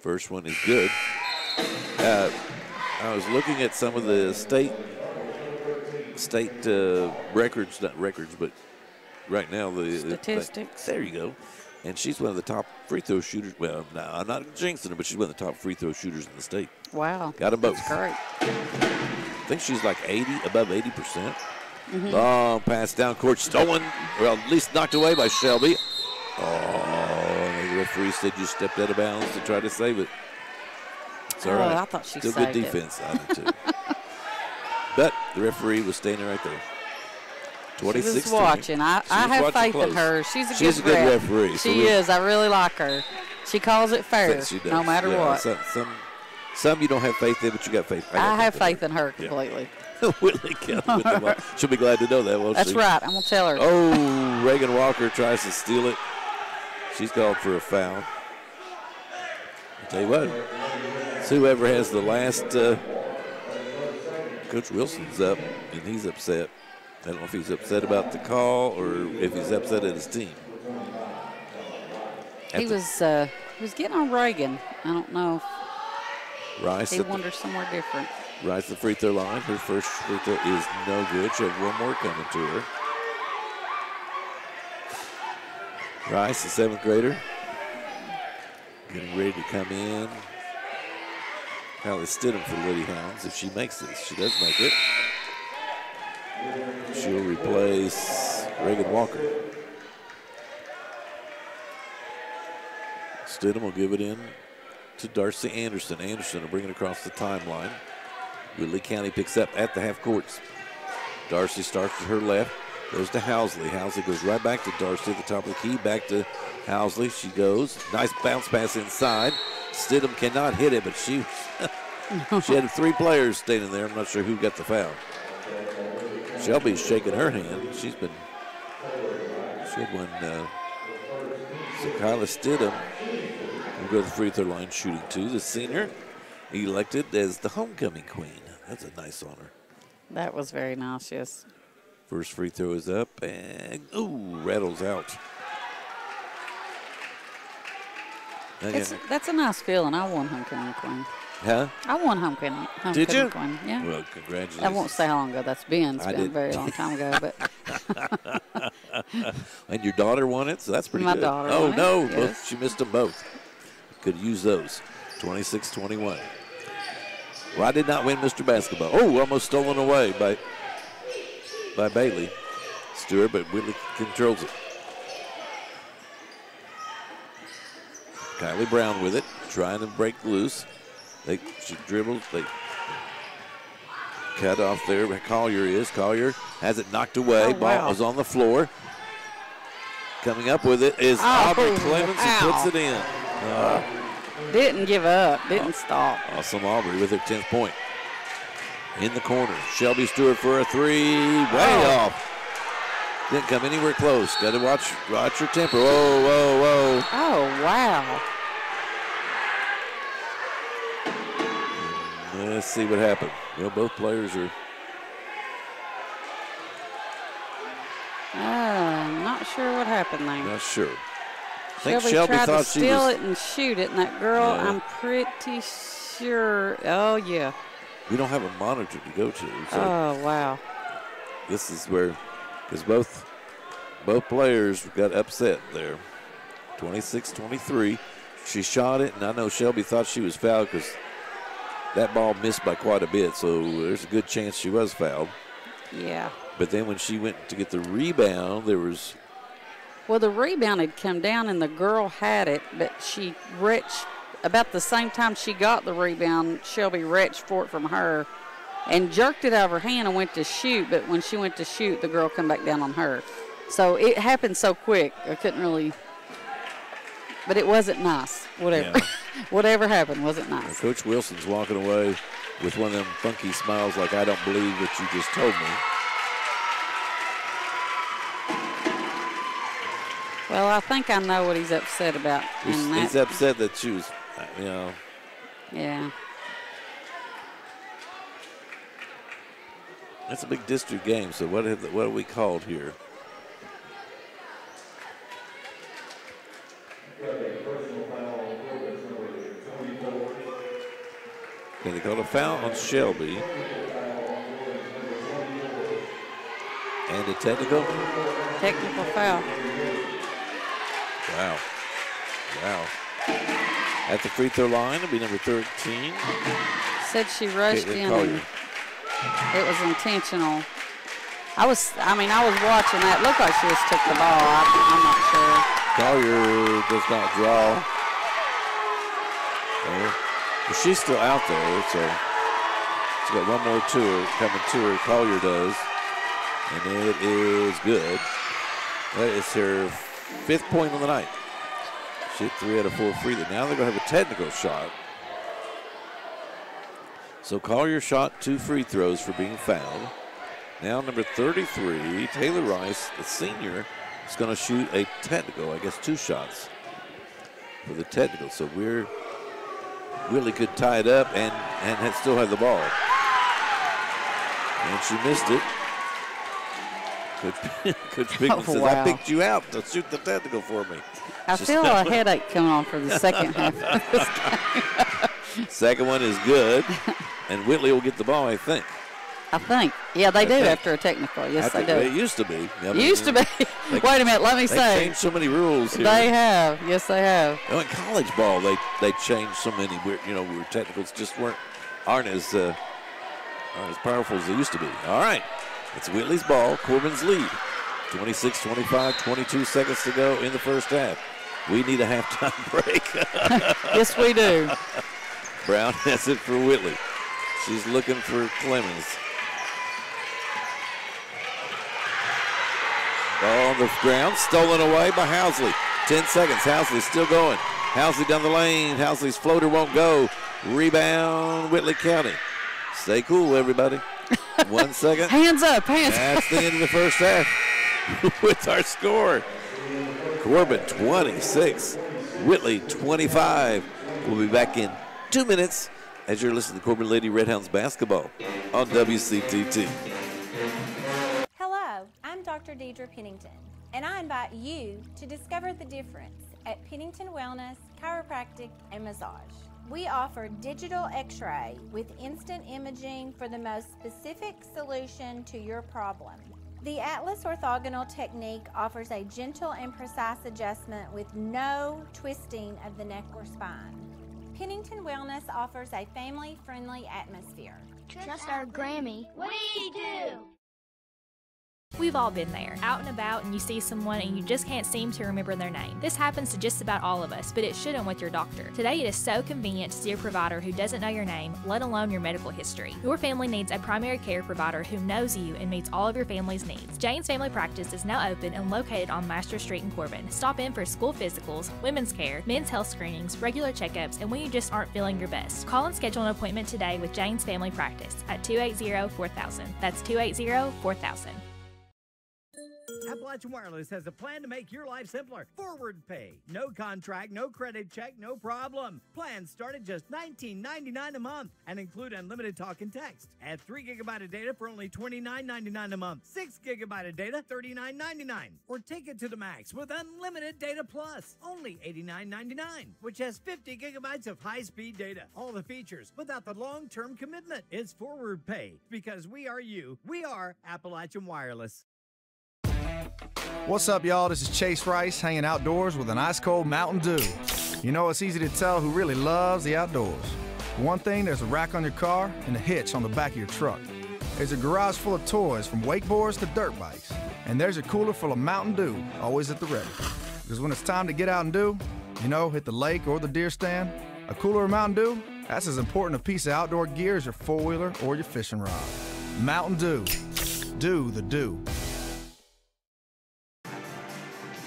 First one is good. Uh, I was looking at some of the state state uh, records, not records, but right now the Statistics. there you go. And she's one of the top free throw shooters. Well, no, I'm not jinxing her, but she's one of the top free throw shooters in the state. Wow. Got them both. That's great. I think she's like 80, above 80 percent. Mhm. Long pass down court, stolen, well, at least knocked away by Shelby. Oh, the referee said you stepped out of bounds to try to save it. It's all Oh, right. I thought she Still good saved it. defense. I did too. but the referee was standing right there. She was watching. I, I have faith in her. She's a She's good, a good ref. referee. She is. I really like her. She calls it fair, no matter Yeah, what. Some, some, some you don't have faith in, but you got faith. I, got have in faith in her Yeah. completely. Whitley Kelly with the ball. She'll be glad to know that. Won't That's she? right. I'm gonna tell her. Oh, Reagan Walker tries to steal it. She's called for a foul. I tell you what, it's whoever has the last. Uh, Coach Wilson's up, and he's upset. I don't know if he's upset about the call or if he's upset at his team. He was uh, he was getting on Reagan. I don't know. Rice He at the- somewhere different. Rice at the free throw line. Her first free throw is no good. She has one more coming to her. Rice, the seventh grader, getting ready to come in. Kylie Stidham for Liddy Hounds. If she makes this, she does make it. She'll replace Reagan Walker. Stidham will give it in to Darcy Anderson. Anderson will bring it across the timeline. Whitley County picks up at the half courts. Darcy starts to her left, goes to Housley. Housley goes right back to Darcy at the top of the key, back to Housley. She goes. Nice bounce pass inside. Stidham cannot hit it, but she she had three players standing there. I'm not sure who got the foul. Shelby's shaking her hand. She's been she had one. Uh, so Kyla Stidham will go to the free throw line shooting two. The senior elected as the homecoming queen. That's a nice honor. That was very nice. Yes. First free throw is up and ooh, rattles out. It's, that's a nice feeling. I won homecoming queen. Huh? I won homecoming. homecoming Did you? Yeah. Well, congratulations. I won't say how long ago that's been. It's I been a didn't. very long time ago, but and your daughter won it, so that's pretty My good. daughter oh it, no, yes. both, she missed them both. Could use those. 26-21. Well, I did not win Mr. Basketball. Oh, almost stolen away by by Bailey Stewart, but Whitley controls it. Kylie Brown with it, trying to break loose. They she dribbles. They cut off there. where Collier is. Collier has it knocked away. Oh, Ball wow. is on the floor. Coming up with it is Oh, Aubrey Clemens who puts it in. Uh, didn't give up. Didn't stop. awesome Aubrey with her 10th point. In the corner, Shelby Stewart for a three, way Oh. off. Didn't come anywhere close. Got to watch watch your temper. Whoa, whoa, whoa. Oh wow. Let's see what happened. You know, both players are Uh, not sure what happened there. not sure. I think Shelby, Shelby tried thought to she steal was. it and shoot it, and that girl, Yeah. I'm pretty sure. Oh yeah. We don't have a monitor to go to. So Oh wow. this is where, because both both players got upset there. 26-23. She shot it, and I know Shelby thought she was fouled because that ball missed by quite a bit. So there's a good chance she was fouled. Yeah. But then when she went to get the rebound, there was Well, the rebound had come down, and the girl had it, but she reached about the same time she got the rebound. Shelby reached for it from her, and jerked it out of her hand and went to shoot. But when she went to shoot, the girl come back down on her. So it happened so quick. I couldn't really. But it wasn't nice. Whatever. Whatever happened wasn't Well, nice. Coach Wilson's walking away with one of them funky smiles, like I don't believe what you just told me. Well, I think I know what he's upset about. He's, and he's upset that she was, you know, yeah. that's a big district game. So what have what are we called here? Okay, they called a foul on Shelby. And a technical. Technical foul. Wow. Wow. At the free throw line, it'll be number 13. Said she rushed Caitlin in Collier. it was intentional. I was, I mean, I was watching that. Looked like she just took the ball. I, I'm not sure. Collier does not draw. But she's still out there, so she's got one more to her, coming to her. Collier does, and it is good. That is her fifth point on the night. She hit three out of four free. Now they're going to have a technical shot. So Collier shot two free throws for being fouled. Now number 33, Taylor Rice, the senior, going to shoot a technical. I guess two shots for the technical. So we're really could tie it up and and had- still have the ball. And she missed it. Coach, Coach Bigman Oh, says, wow. I picked you out to shoot the technical for me. I Just- feel a headache coming on for the second half of this game. Second one is good, and Whitley will get the ball, I think. I think. Yeah, they I do after a technical. Yes, I they do. It used to be. I mean, Used to be. they- Wait a minute, let me they say. changed so many rules here. They have. Yes, they have. Oh, in college ball, they they changed so many. Where, you know, where technicals just weren't aren't as uh, aren't as powerful as they used to be. All right, it's Whitley's ball. Corbin's lead. 26 25, 22 seconds to go in the first half. We need a halftime break. Yes, we do. Brown has it for Whitley. She's looking for Clemens. Ball on the ground, stolen away by Housley. 10 seconds. Housley still going. Housley down the lane. Housley's floater won't go. Rebound, Whitley County. Stay cool, everybody. One second. Hands up, hands up. That's the end of the first half with our score. Corbin 26, Whitley 25. We'll be back in two minutes as you're listening to Corbin Lady Redhounds basketball on WCTT. Hello, I'm Dr. Deidre Pennington, and I invite you to discover the difference at Pennington Wellness, Chiropractic, and Massage. We offer digital x ray with instant imaging for the most specific solution to your problem. The Atlas orthogonal technique offers a gentle and precise adjustment with no twisting of the neck or spine. Pennington Wellness offers a family friendly atmosphere. Trust our Grammy. What do you do? We've all been there, out and about, and you see someone and you just can't seem to remember their name. This happens to just about all of us, but it shouldn't with your doctor. Today, it is so convenient to see a provider who doesn't know your name, let alone your medical history. Your family needs a primary care provider who knows you and meets all of your family's needs. Jane's Family Practice is now open and located on Master Street in Corbin. Stop in for school physicals, women's care, men's health screenings, regular checkups, and when you just aren't feeling your best. Call and schedule an appointment today with Jane's Family Practice at 280 4000. That's 280 4000. Appalachian Wireless has a plan to make your life simpler. Forward pay. No contract, no credit check, no problem. Plans start at just $19.99 a month and include unlimited talk and text. Add 3 gigabyte of data for only $29.99 a month. 6 gigabyte of data, $39.99. Or take it to the max with unlimited data plus, only $89.99, which has 50 gigabytes of high-speed data. All the features without the long-term commitment. It's forward pay because we are you. We are Appalachian Wireless. What's up, y'all? This is Chase Rice hanging outdoors with an ice cold Mountain Dew. You know, it's easy to tell who really loves the outdoors. One thing, there's a rack on your car and a hitch on the back of your truck. There's a garage full of toys from wakeboards to dirt bikes. And there's a cooler full of Mountain Dew, always at the ready. Because when it's time to get out and do, you know, hit the lake or the deer stand, a cooler of Mountain Dew, that's as important a piece of outdoor gear as your four wheeler or your fishing rod. Mountain Dew. Do the do.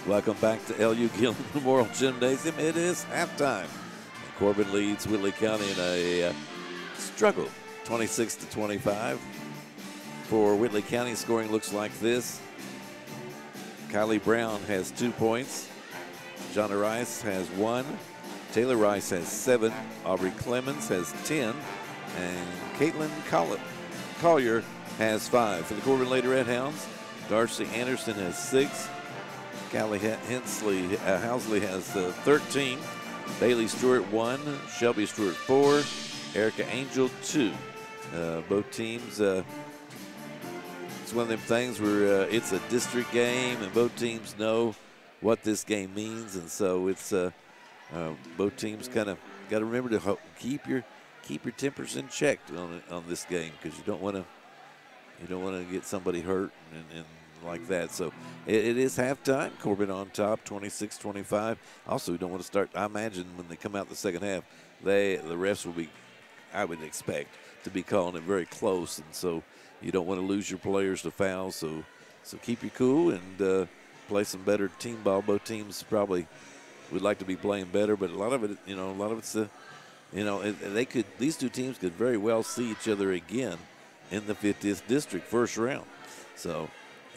Welcome back to LU Gillum Memorial Gymnasium. It is halftime. Corbin leads Whitley County in a uh, struggle, 26 to 25. For Whitley County, scoring looks like this. Kylie Brown has two points. Jonna Rice has one. Taylor Rice has seven. Aubrey Clemens has 10. And Caitlin Coll- Collier has five. For the Corbin Lady Red Hounds, Darcy Anderson has six. Callie Hensley, uh, Housley has uh, 13. Bailey Stewart, one. Shelby Stewart, four. Erica Angel, two. Uh, both teams, uh, it's one of them things where uh, it's a district game and both teams know what this game means. And so it's uh, both teams kind of got to remember to keep your keep your tempers in check on, on this game because you don't want to you don't want to get somebody hurt and, and like that. So it, it is halftime. Corbin on top, 26-25. Also, we don't want to start. I imagine when they come out the second half, they the refs will be, I would expect, to be calling it very close, and so you don't want to lose your players to fouls. So so keep you cool and uh, play some better team ball. Both teams probably would like to be playing better, but a lot of it, you know, a lot of it's the, you know, they could. These two teams could very well see each other again in the 50th district first round. So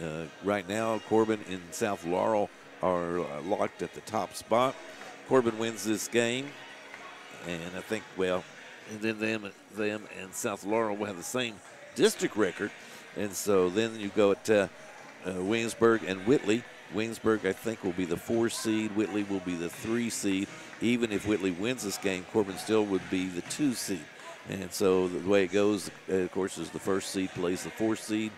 uh, right now, Corbin and South Laurel are uh, locked at the top spot. Corbin wins this game, and I think well, and then them, them and South Laurel will have the same district record, and so then you go at uh, uh, Williamsburg and Whitley. Williamsburg, I think, will be the four seed. Whitley will be the three seed. Even if Whitley wins this game, Corbin still would be the two seed. And so the way it goes, of course, is the first seed plays the fourth seed.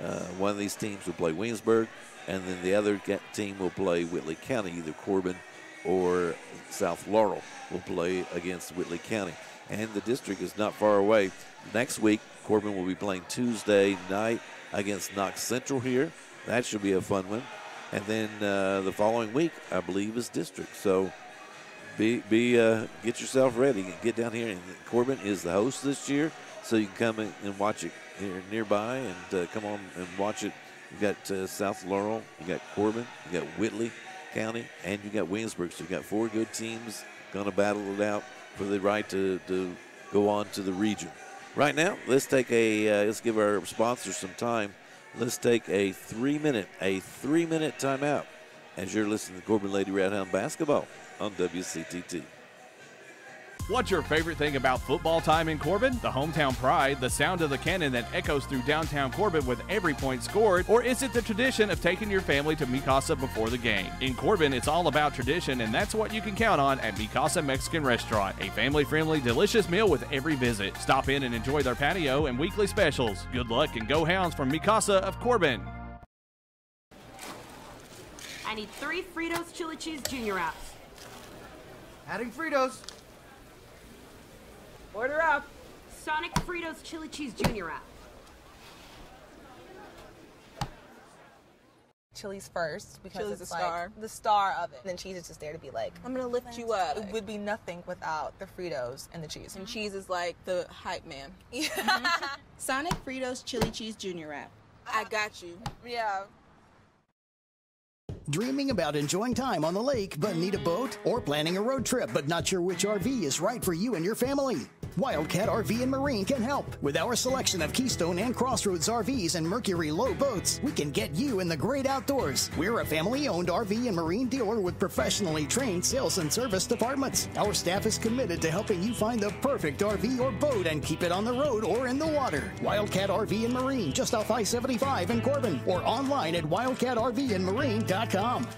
Uh, one of these teams will play Williamsburg, and then the other team will play Whitley County, either Corbin or South Laurel will play against Whitley County. And the district is not far away. Next week, Corbin will be playing Tuesday night against Knox Central here. That should be a fun one. And then uh, the following week, I believe, is district. So be be uh, get yourself ready. And get down here. And Corbin is the host this year, so you can come and watch it here nearby and uh, come on and watch it. You got uh, South Laurel, you got Corbin, you got Whitley County, and you got Williamsburg. So you got four good teams going to battle it out for the right to, to go on to the region. Right now, let's take a uh, let's give our sponsors some time. Let's take a three minute a three minute timeout as you're listening to Corbin Lady Redhound basketball on WCTT. What's your favorite thing about football time in Corbin? The hometown pride, the sound of the cannon that echoes through downtown Corbin with every point scored? Or is it the tradition of taking your family to Mikasa before the game? In Corbin, it's all about tradition, and that's what you can count on at Mikasa Mexican Restaurant. A family friendly, delicious meal with every visit. Stop in and enjoy their patio and weekly specials. Good luck and go hounds from Mikasa of Corbin. I need three Fritos chili cheese junior wraps. Adding Fritos. Order up. Sonic Fritos chili cheese junior wrap. Chili's first because Chili's it's the like star. the star of it. And then cheese is just there to be like, I'm gonna lift you up. It would be nothing without the Fritos and the cheese. And cheese is like the hype man. Sonic Fritos chili cheese junior wrap. I got you. Yeah. Dreaming about enjoying time on the lake but need a boat? Or planning a road trip but not sure which RV is right for you and your family? Wildcat RV and Marine can help. With our selection of Keystone and Crossroads RVs and Mercury Lowe boats, we can get you in the great outdoors. We're a family owned RV and Marine dealer with professionally trained sales and service departments. Our staff is committed to helping you find the perfect RV or boat and keep it on the road or in the water. Wildcat RV and Marine, just off I 75 in Corbin, or online at wildcatrvandmarine.com.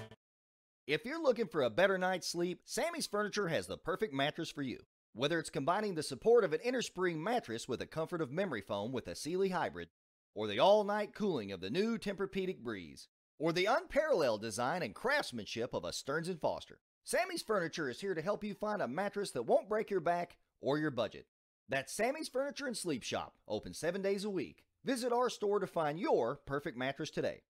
If you're looking for a better night's sleep, Sammy's Furniture has the perfect mattress for you. Whether it's combining the support of an innerspring mattress with the comfort of memory foam with a Sealy hybrid, or the all night cooling of the new Tempur-Pedic Breeze, or the unparalleled design and craftsmanship of a Stearns & Foster, Sammy's Furniture is here to help you find a mattress that won't break your back or your budget. That's Sammy's Furniture and Sleep Shop, open seven days a week. Visit our store to find your perfect mattress today.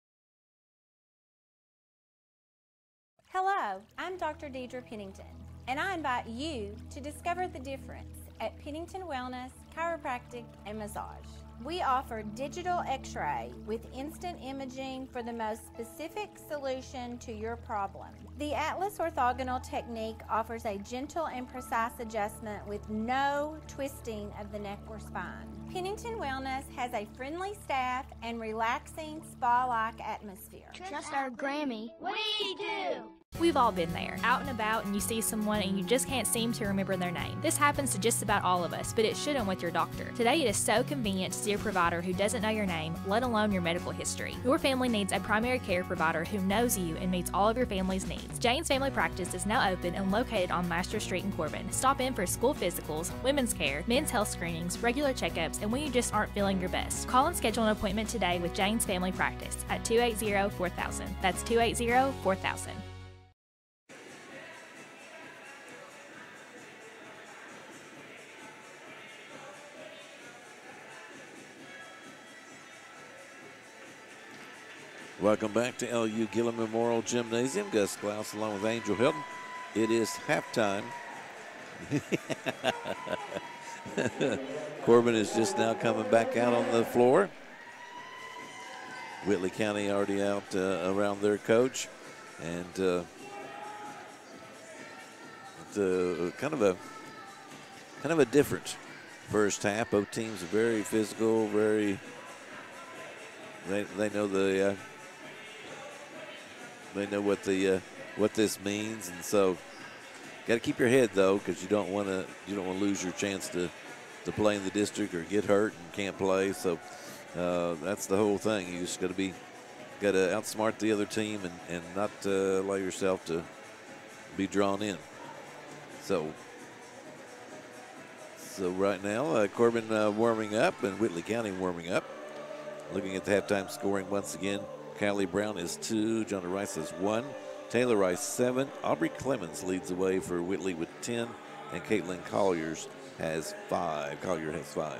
Hello, I'm Dr. Deidre Pennington, and I invite you to discover the difference at Pennington Wellness, Chiropractic, and Massage. We offer digital x ray with instant imaging for the most specific solution to your problem. The Atlas orthogonal technique offers a gentle and precise adjustment with no twisting of the neck or spine. Pennington Wellness has a friendly staff and relaxing spa like atmosphere. Trust our Grammy. What do you do? We've all been there, out and about, and you see someone and you just can't seem to remember their name. This happens to just about all of us, but it shouldn't with your doctor. Today, it is so convenient to see a provider who doesn't know your name, let alone your medical history. Your family needs a primary care provider who knows you and meets all of your family's needs. Jane's Family Practice is now open and located on Master Street in Corbin. Stop in for school physicals, women's care, men's health screenings, regular checkups, and when you just aren't feeling your best. Call and schedule an appointment today with Jane's Family Practice at 280 4000. That's 280 4000. Welcome back to LU Gillum Memorial Gymnasium. Gus Klaus along with Angel Hilton. It is halftime. Corbin is just now coming back out on the floor. Whitley County already out uh, around their coach. And uh, it's kind of a kind of a different first half. Both teams are very physical, very they, they know the uh, they know what the uh, what this means, and so got to keep your head though, because you don't want to you don't want to lose your chance to to play in the district or get hurt and can't play. So uh, that's the whole thing. You just got to be got to outsmart the other team and, and not uh, allow yourself to be drawn in. So, so right now, uh, Corbin uh, warming up and Whitley County warming up. Looking at the halftime scoring once again, Callie Brown is two, Jonah Rice is one, Taylor Rice seven, Aubrey Clemens leads the way for Whitley with 10, and Caitlin Colliers has five. Collier has five.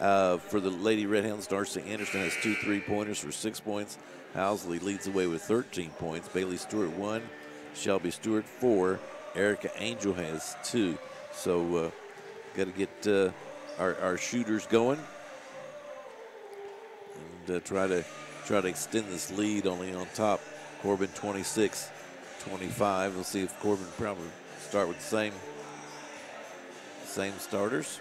Uh, for the Lady Redhounds, Darcy Anderson has two three pointers for six points. Housley leads the way with 13 points. Bailey Stewart one, Shelby Stewart four, Erica Angel has two. So, uh, got to get uh, our, our shooters going and uh, try to try to extend this lead. Only on top, Corbin 26, 25. We'll see if Corbin probably start with the same same starters.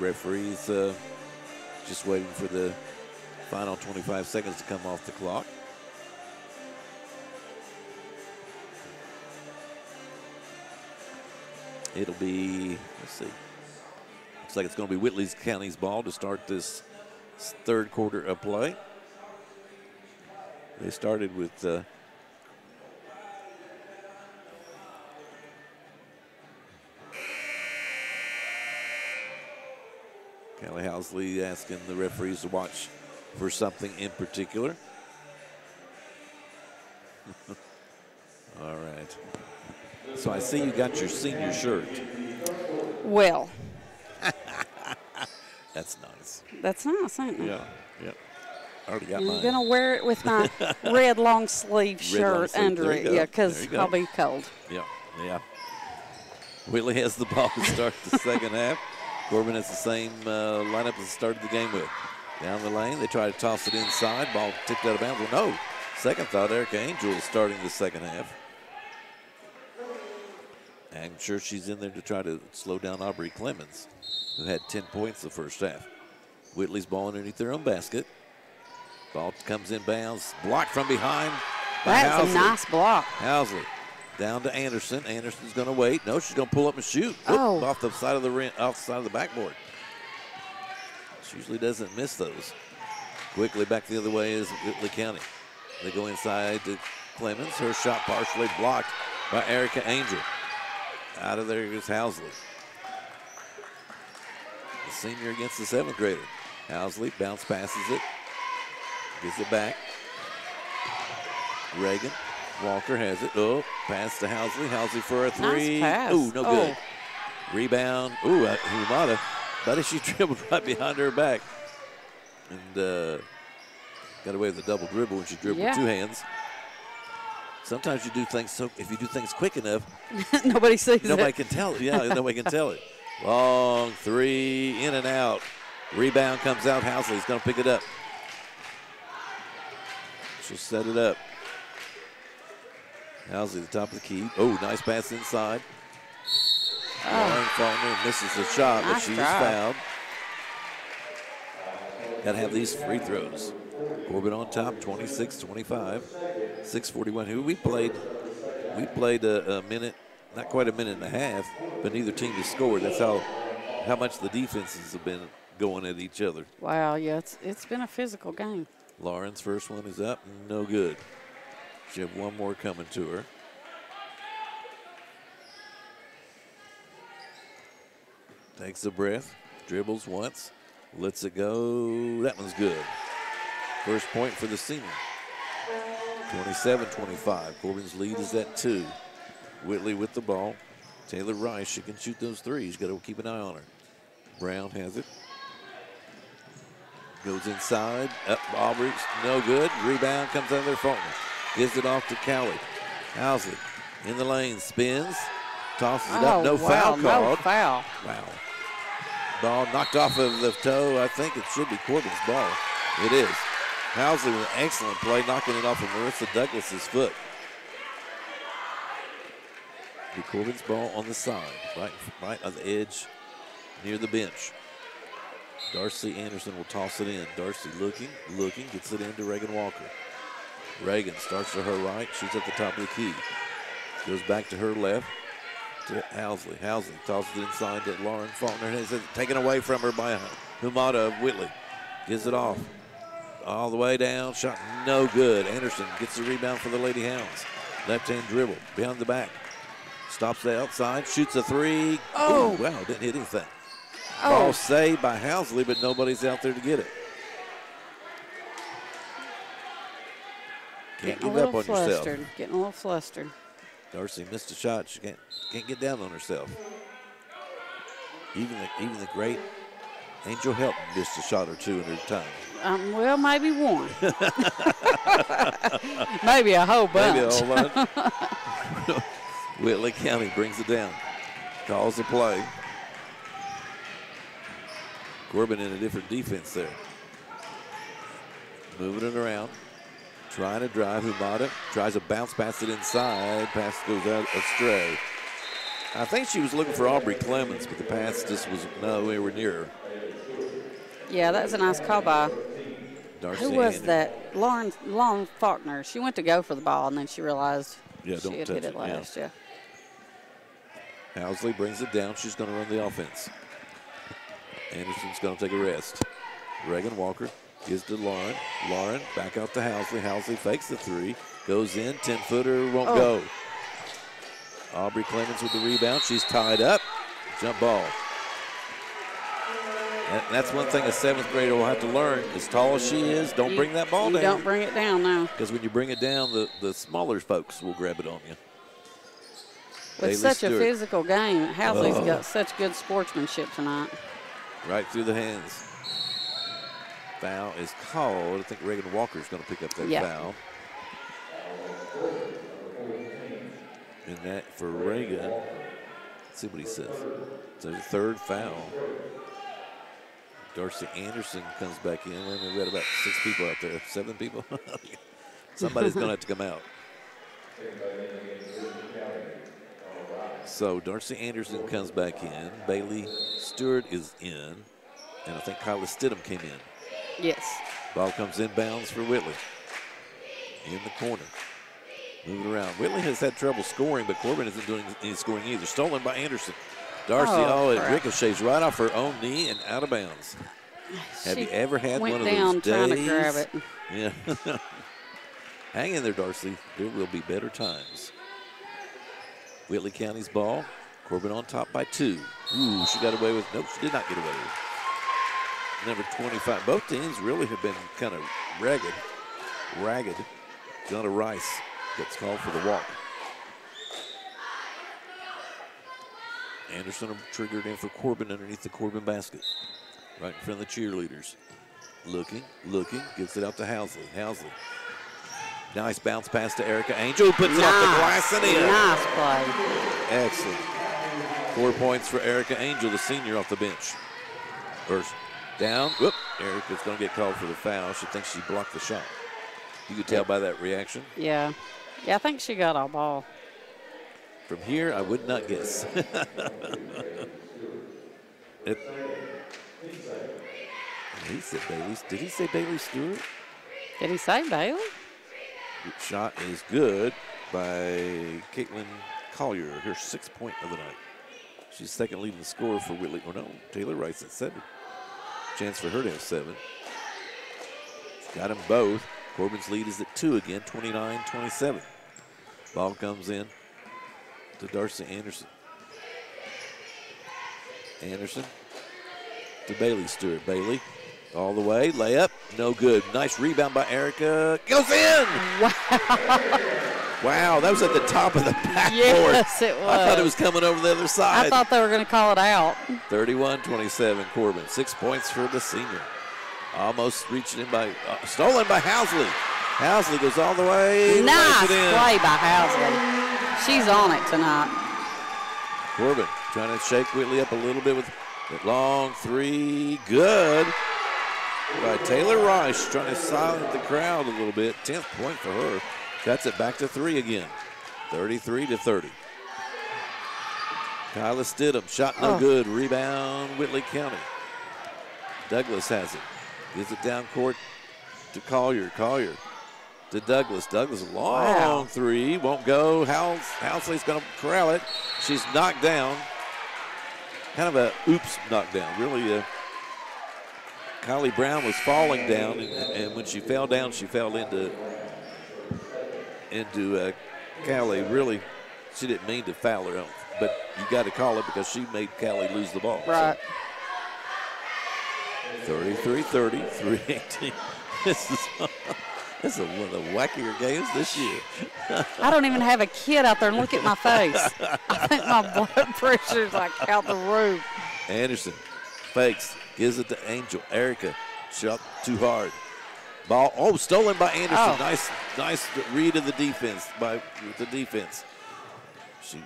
Referees uh, just waiting for the final 25 seconds to come off the clock. It'll be, let's see, looks like it's going to be Whitley's County's ball to start this third quarter of play. They started with uh, Callie Housley asking the referees to watch for something in particular. All right. So I see you got your senior shirt. Well, That's nice. that's nice, ain't it? Yeah, yeah. Already got I'm mine. gonna wear it with my red long sleeve Red long shirt sleeve. under it, yeah, because There you go. I'll be cold. Yeah, yeah. Whitley has the ball to start the second half. Corbin has the same uh, lineup as started the game with. Down the lane, they try to toss it inside. Ball tipped out of bounds. Well, no. Second thought, Erica Angel is starting the second half. I'm sure she's in there to try to slow down Aubrey Clemens, who had 10 points the first half. Whitley's ball underneath their own basket. Ball comes in bounds, blocked from behind. That's a nice block. Housley down to Anderson. Anderson's going to wait. No, she's going to pull up and shoot. Whoop, Oh. Off the side of the rim, off the side of the backboard. She usually doesn't miss those. Quickly back the other way is Whitley County. They go inside to Clemens. Her shot partially blocked by Erica Angel. Out of there is Housley. The senior against the seventh grader. Housley bounce passes it. Gives it back. Reagan. Walker has it. Oh, pass to Housley. Housley for a three. pass. Ooh, no good. Oh. Rebound. Ooh, uh, Humada. Buddy, she dribbled right behind her back. And uh, got away with a double dribble when she dribbled Yeah. with two hands. Sometimes you do things so if you do things quick enough, Nobody sees nobody it. can tell it. Yeah, nobody can tell it. Long three, in and out. Rebound comes out. Housley's going to pick it up. She'll set it up. Housley, the top of the key. Oh, nice pass inside. Ah. Lauren Faulkner misses the shot, but Oh. She's fouled. Got to have these free throws. Corbin on top, 26-25. 641. Who we played? We played a, a minute, not quite a minute and a half, but neither team has scored. That's how how much the defenses have been going at each other. Wow, yeah, it's it's been a physical game. Lauren's first one is up, no good. She have one more coming to her. Takes a breath, dribbles once, lets it go. That one's good. First point for the senior. 27-25. Corbin's lead is at two. Whitley with the ball. Taylor Rice, she can shoot those threes. Got to keep an eye on her. Brown has it. Goes inside. Up Aubrey. No good. Rebound comes out of there. Faulkner. Gives it off to Callie. Housley in the lane. Spins. Tosses it up. Oh, No wow, foul no called. foul. Wow. Ball knocked off of the toe. I think it should be Corbin's ball. It is. Housley with an excellent play, knocking it off of Marissa Douglas's foot. Be Corbin's ball on the side, right, right on the edge, near the bench. Darcy Anderson will toss it in. Darcy looking, looking, gets it into Reagan Walker. Reagan starts to her right, She's at the top of the key. Goes back to her left. to Housley. Housley tosses it inside to Lauren Faulkner. And it's taken away from her by Humada Whitley. Gives it off. All the way down. Shot no good. Anderson gets the rebound for the Lady Hounds. Left hand dribble. Behind the back. Stops the outside. Shoots a three. Oh. Ooh, wow. Didn't hit anything. Oh. Ball saved by Housley, but nobody's out there to get it. Can't Getting give up on yourself. flustered. Getting a little flustered. Darcy missed a shot. She can't can't get down on herself. Even the even the great Angel Helton missed a shot or two in her time. Um, well, maybe one. maybe a whole bunch. Maybe a whole bunch. Whitley County brings it down. Calls the play. Corbin in a different defense there. Moving it around. Trying to drive. Humada tries to bounce past it inside. Pass goes out astray. I think she was looking for Aubrey Clemens, but the pass just was nowhere near her. yeah, that was a nice call by. Darcy Who was that? Lauren Faulkner. She went to go for the ball and then she realized Yeah, she don't had hit it it, yeah. last. Yeah. Housley brings it down. She's going to run the offense. Anderson's going to take a rest. Reagan Walker gives to Lauren. Lauren back out to Housley. Housley fakes the three. Goes in. 10 footer won't Oh. go. Aubrey Clemens with the rebound. She's tied up. Jump ball. That- that's one thing a seventh grader will have to learn. As tall as she is, don't You- bring that ball you down. Don't bring it down now. Because when you bring it down, the, the smaller folks will grab it on you. With Bailey such a physical game, Housley's Oh. Uh-huh. got such good sportsmanship tonight. Right through the hands. Foul is called. I think Reagan Walker's going to pick up that Yeah. foul. And that for Reagan. Let's see what he says. It's a third foul. Darcy Anderson comes back in. We got about six people out there. Seven people. Somebody's going to have to come out. So Darcy Anderson comes back in. Bailey Stewart is in. And I think Kyla Stidham came in. Yes. Ball comes inbounds for Whitley. In the corner. Moving around. Whitley has had trouble scoring, but Corbin isn't doing any scoring either. Stolen by Anderson. Darcy, Oh, oh, it crap. ricochets right off her own knee and out of bounds. Have She you ever had one of down those trying to days? grab it. Yeah. Hang in there, Darcy. There will be better times. Whitley County's ball. Corbin on top by two. Ooh, she got away with. Nope, she did not get away with. Number 25. Both teams really have been kind of ragged. Ragged. Gunnar Rice gets called for the walk. Anderson triggered in for Corbin underneath the Corbin basket. Right in front of the cheerleaders. Looking, looking, gives it out to Housley. Housley. Nice bounce pass to Erica Angel. Puts it off the glass and in. Nice play. Excellent. Four points for Erica Angel, the senior off the bench. First down. Whoop. Erica's going to get called for the foul. She thinks she blocked the shot. You could tell by that reaction. Yeah. Yeah, I think she got all ball. From here, I would not guess. it, he said Bailey. Did he say Bailey Stewart? Did he say Bailey? Shot is good by Caitlin Collier, her sixth point of the night. She's second leading scorer for Whitley. Or no, Taylor Rice at seven. Chance for her to have seven. Got them both. Corbin's lead is at two again, 29 27. Ball comes in to Darcy Anderson. Anderson to Bailey Stewart. Bailey all the way, layup, no good. Nice rebound by Erica. Goes in! Wow, Wow, that was at the top of the backboard. Yes, it was. I thought it was. coming over the other side. I thought they were going to call it out. 31-27 Corbin. Six points for the senior. Almost reached in by, uh, stolen by Housley. Housley goes all the way. Nice play by Housley. She's on it tonight. Corbin trying to shake Whitley up a little bit with a long three. Good. By Taylor Rice trying to silence the crowd a little bit. 10th point for her. Cuts it back to three again. 33 to 30. Kyla Stidham, shot no Oh. good. Rebound, Whitley County. Douglas has it. Gives it down court to Collier. Collier to Douglas. Douglas, long Wow. three, won't go. House, Housley's going to corral it. She's knocked down. Kind of a oops knockdown. Really, uh, Kylie Brown was falling down, and, and when she fell down, she fell into into uh, Callie. Really, she didn't mean to foul her, but you got to call it because she made Callie lose the ball. Right. 33 30, 318. This is, this is one of the wackier games this year. I don't even have a kid out there and look at my face. I think my blood pressure's like out the roof. Anderson fakes, gives it to Angel. Erica shot too hard. Ball, oh, stolen by Anderson. Oh. Nice, nice read of the defense by the defense. She,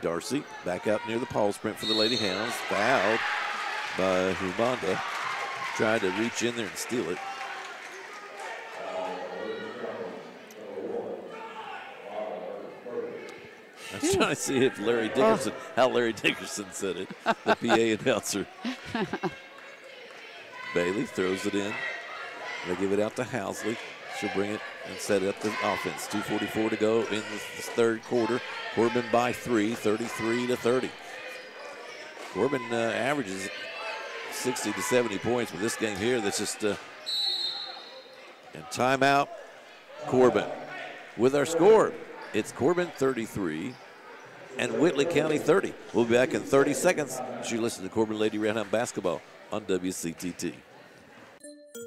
Darcy back up near the pole sprint for the Lady Hounds. Fouled by Humanda. Tried to reach in there and steal it. I was trying to see if Larry Dickerson, how Larry Dickerson said it, the PA announcer. Bailey throws it in. They give it out to Housley. She'll bring it and set up the offense. 2.44 to go in the third quarter. Corbin by three, 33 to 30. Corbin uh, averages 60 to 70 points, but this game here, that's just uh, and timeout. Corbin with our score. It's Corbin 33 and Whitley County 30. We'll be back in 30 seconds as you listen to Corbin Lady Redhound Basketball on WCTT.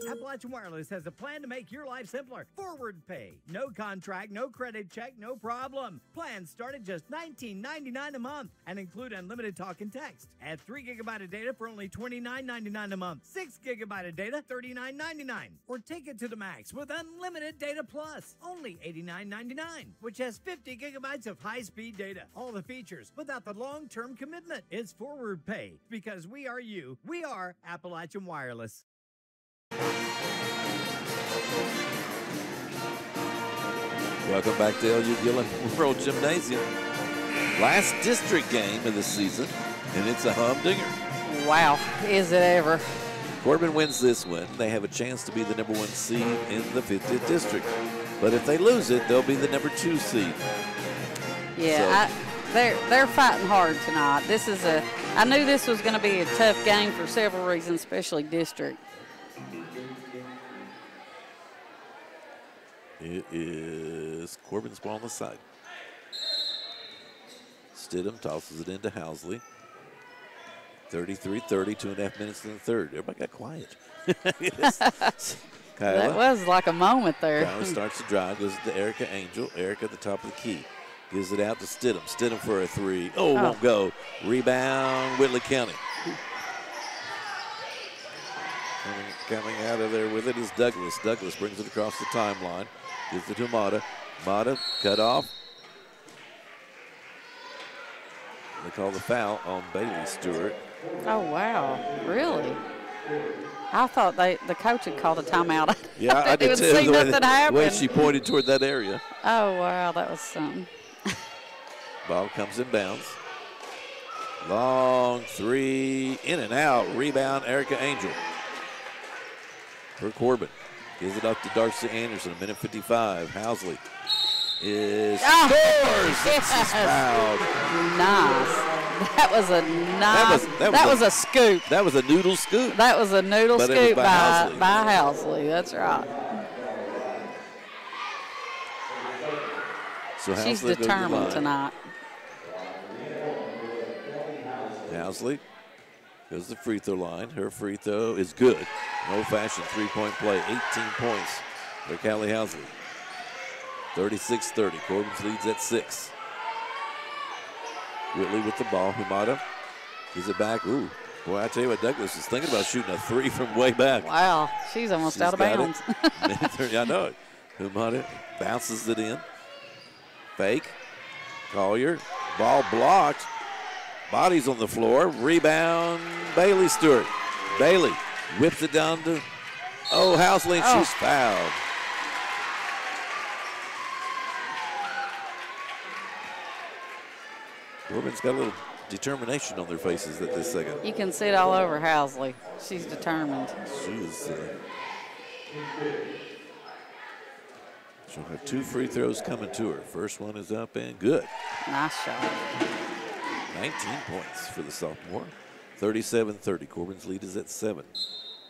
Appalachian Wireless has a plan to make your life simpler. Forward pay. No contract, no credit check, no problem. Plans start at just $19.99 a month and include unlimited talk and text. Add 3 gigabyte of data for only $29.99 a month. 6 gigabyte of data, $39.99. Or take it to the max with unlimited data plus, only $89.99, which has 50 gigabytes of high-speed data. All the features without the long-term commitment. It's forward pay because we are you. We are Appalachian Wireless. Welcome back to LU Gillum World Gymnasium. Last district game of the season, and it's a humdinger. Wow, is it ever? Corbin wins this one. They have a chance to be the number one seed in the 50th district. But if they lose it, they'll be the number two seed. Yeah, I, they're they're fighting hard tonight. This is a. I knew this was going to be a tough game for several reasons, especially district. It is Corbin's ball on the side. Stidham tosses it into Housley. 33-30, two and a half minutes in the third. Everybody got quiet. That was like a moment there. Kyla starts to drive, goes to Erica Angel. Erica at the top of the key. Gives it out to Stidham. Stidham for a three. Oh, Oh. won't go. Rebound, Whitley County. Coming, coming out of there with it is Douglas. Douglas brings it across the timeline. Gives it to Mata. Mata cut off. They call the foul on Bailey Stewart. Oh wow, really? I thought they the coach had called a timeout. Yeah, I, didn't did too. see The nothing that- way she pointed toward that area. Oh wow, that was something. Ball comes in bounds. Long three, in and out. Rebound, Erica Angel. For Corbin. Gives it up to Darcy Anderson, a minute 55. Housley is Ah, scores. Yes. fouled. Nice. That was a nice. was- that that was was, a- a, scoop. That was a noodle scoop. That was a noodle But scoop by by Housley. by Housley. That's right. So She's Housley to determined line. tonight. Housley goes to the free throw line. Her free throw is good. An old fashioned three point play. 18 points for Callie Housley. 36 30. Corbin's leads at six. Whitley with the ball. Humada gives it back. Ooh, boy, I tell you what, Douglas is thinking about shooting a three from way back. Wow, she's almost She's out of bounds. I know it. Humada bounces it in. Fake. Collier. Ball blocked. Bodies on the floor. Rebound. Bailey Stewart. Bailey whips it down to Oh Housley. and Oh. She's fouled. Corbin's got a little determination on their faces at this second. you can see it all over Housley. She's determined. She is. Uh, She'll have two free throws coming to her. First one is up and good. Nice shot. 19 points for the sophomore. 37-30. Corbin's lead is at seven.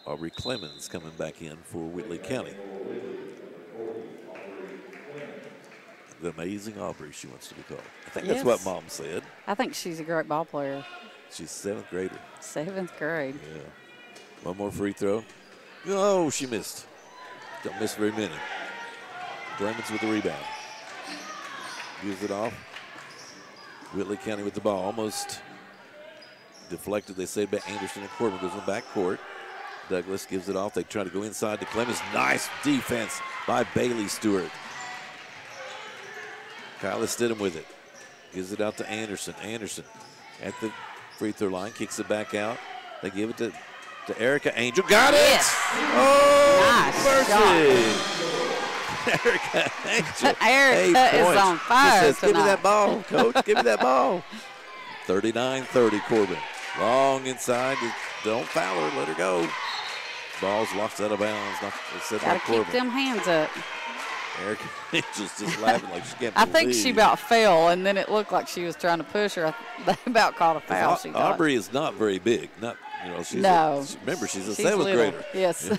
Aubrey Clemens coming back in for Whitley County. The amazing Aubrey, she wants to be called. I think that's what mom said. I think she's a great ball player. She's seventh grader. Seventh grade. Yeah. One more free throw. Oh, she missed. Don't miss very many. Clemens with the rebound. Gives it off. Whitley County with the ball. Almost deflected, they say, by Anderson and Corbin. Goes in the back court. Douglas gives it off. They try to go inside to Clemens. Nice defense by Bailey Stewart. Kyla Stidham with it. Gives it out to Anderson. Anderson at the free throw line. Kicks it back out. They give it to, to Erica Angel. Got it! Yes. Oh, Nice mercy! Erica Angel. Erica is points. on fire She says, Give me that ball, coach. Give me that ball. 39-30 Corbin. Long inside. Don't foul her. Let her go. Ball's lost out of bounds. Not set Gotta keep Corbin. them hands up. Erica Angel's just laughing like she can't I think she about fell, and then it looked like she was trying to push her. They about caught a foul. Au- She got. Aubrey is not very big. Not you know she's No. A, remember she's a She's seventh little. grader. Yes.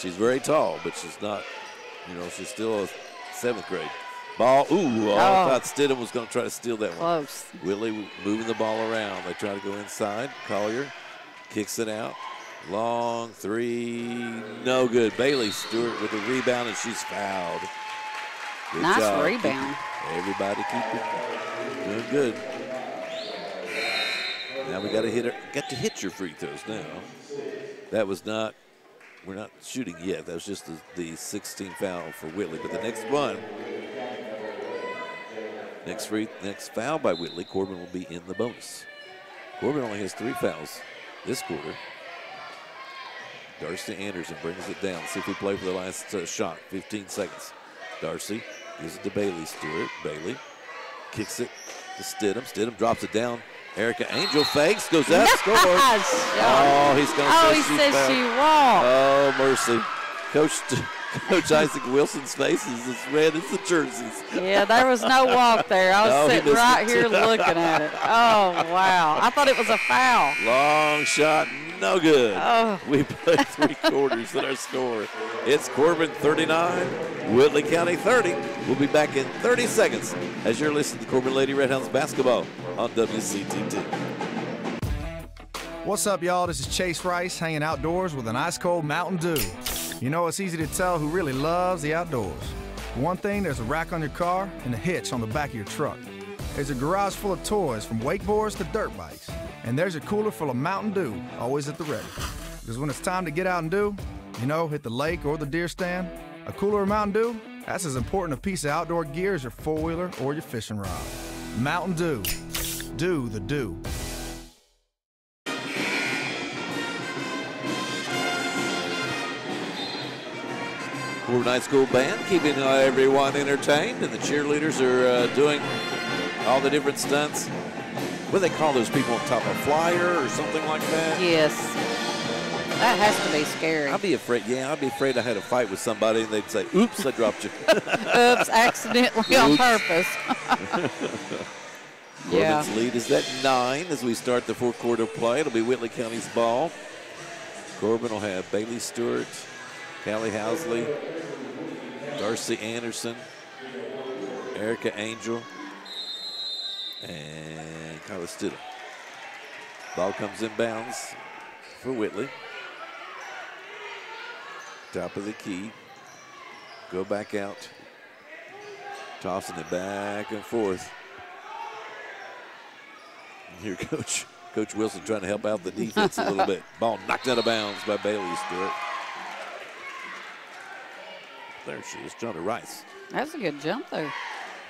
She's very tall, but she's not. You know she's still a seventh grade. Ball. Ooh! Oh, I Oh. thought Stidham was going to try to steal that one. Close. Whitley moving the ball around. They try to go inside. Collier kicks it out. Long three, no good. Bailey Stewart with the rebound, and she's fouled. Good Nice job. rebound. Everybody keep it doing good. Now we got to hit her. Got to hit your free throws now. That was not. We're not shooting yet. That was just the, the 16 foul for Whitley. But the next one, next free, next foul by Whitley, Corbin will be in the bonus. Corbin only has three fouls this quarter. Darcy Anderson brings it down. See if we play for the last uh, shot. 15 seconds. Darcy gives it to Bailey Stewart. Bailey kicks it to Stidham. Stidham drops it down. Erica Angel fakes, goes up, scores. Oh, he's going to Oh, say he she says fouled. she won't. Oh, oh, mercy. Coach, Coach Isaac Wilson's face is as red as the jerseys. Yeah, there was no walk there. I was No, sitting missed right it. here looking at it. Oh, wow. I thought it was a foul. Long shot, no good. Oh. We played three quarters in our score. It's Corbin 39, Whitley County 30. We'll be back in 30 seconds as you're listening to Corbin Lady Red Hounds basketball on WCTT. What's up, y'all? This is Chase Rice hanging outdoors with an ice cold Mountain Dew. You know, it's easy to tell who really loves the outdoors. One thing, there's a rack on your car and a hitch on the back of your truck. There's a garage full of toys from wakeboards to dirt bikes. And there's a cooler full of Mountain Dew, always at the ready. Because when it's time to get out and do, you know, hit the lake or the deer stand, a cooler of Mountain Dew, that's as important a piece of outdoor gear as your four wheeler or your fishing rod. Mountain Dew. Do the do. Corbin High School Band keeping uh, everyone entertained, and the cheerleaders are uh, doing all the different stunts. What do they call those people on top of a flyer or something like that? Yes. That has to be scary. I'd be afraid. Yeah, I'd be afraid I had a fight with somebody, and they'd say, "Oops, I dropped you." Oops, accidentally on purpose. Yeah. Corbin's lead is at nine as we start the fourth quarter play. It'll be Whitley County's ball. Corbin will have Bailey Stewart, Callie Housley, Darcy Anderson, Erica Angel, and Kyla Stidham. Ball comes in bounds for Whitley. Top of the key. Go back out. Tossing it back and forth. Here, Coach Coach Wilson trying to help out the defense a little bit. Ball knocked out of bounds by Bailey Stewart. There she is, Jonna Rice. That's a good jump there.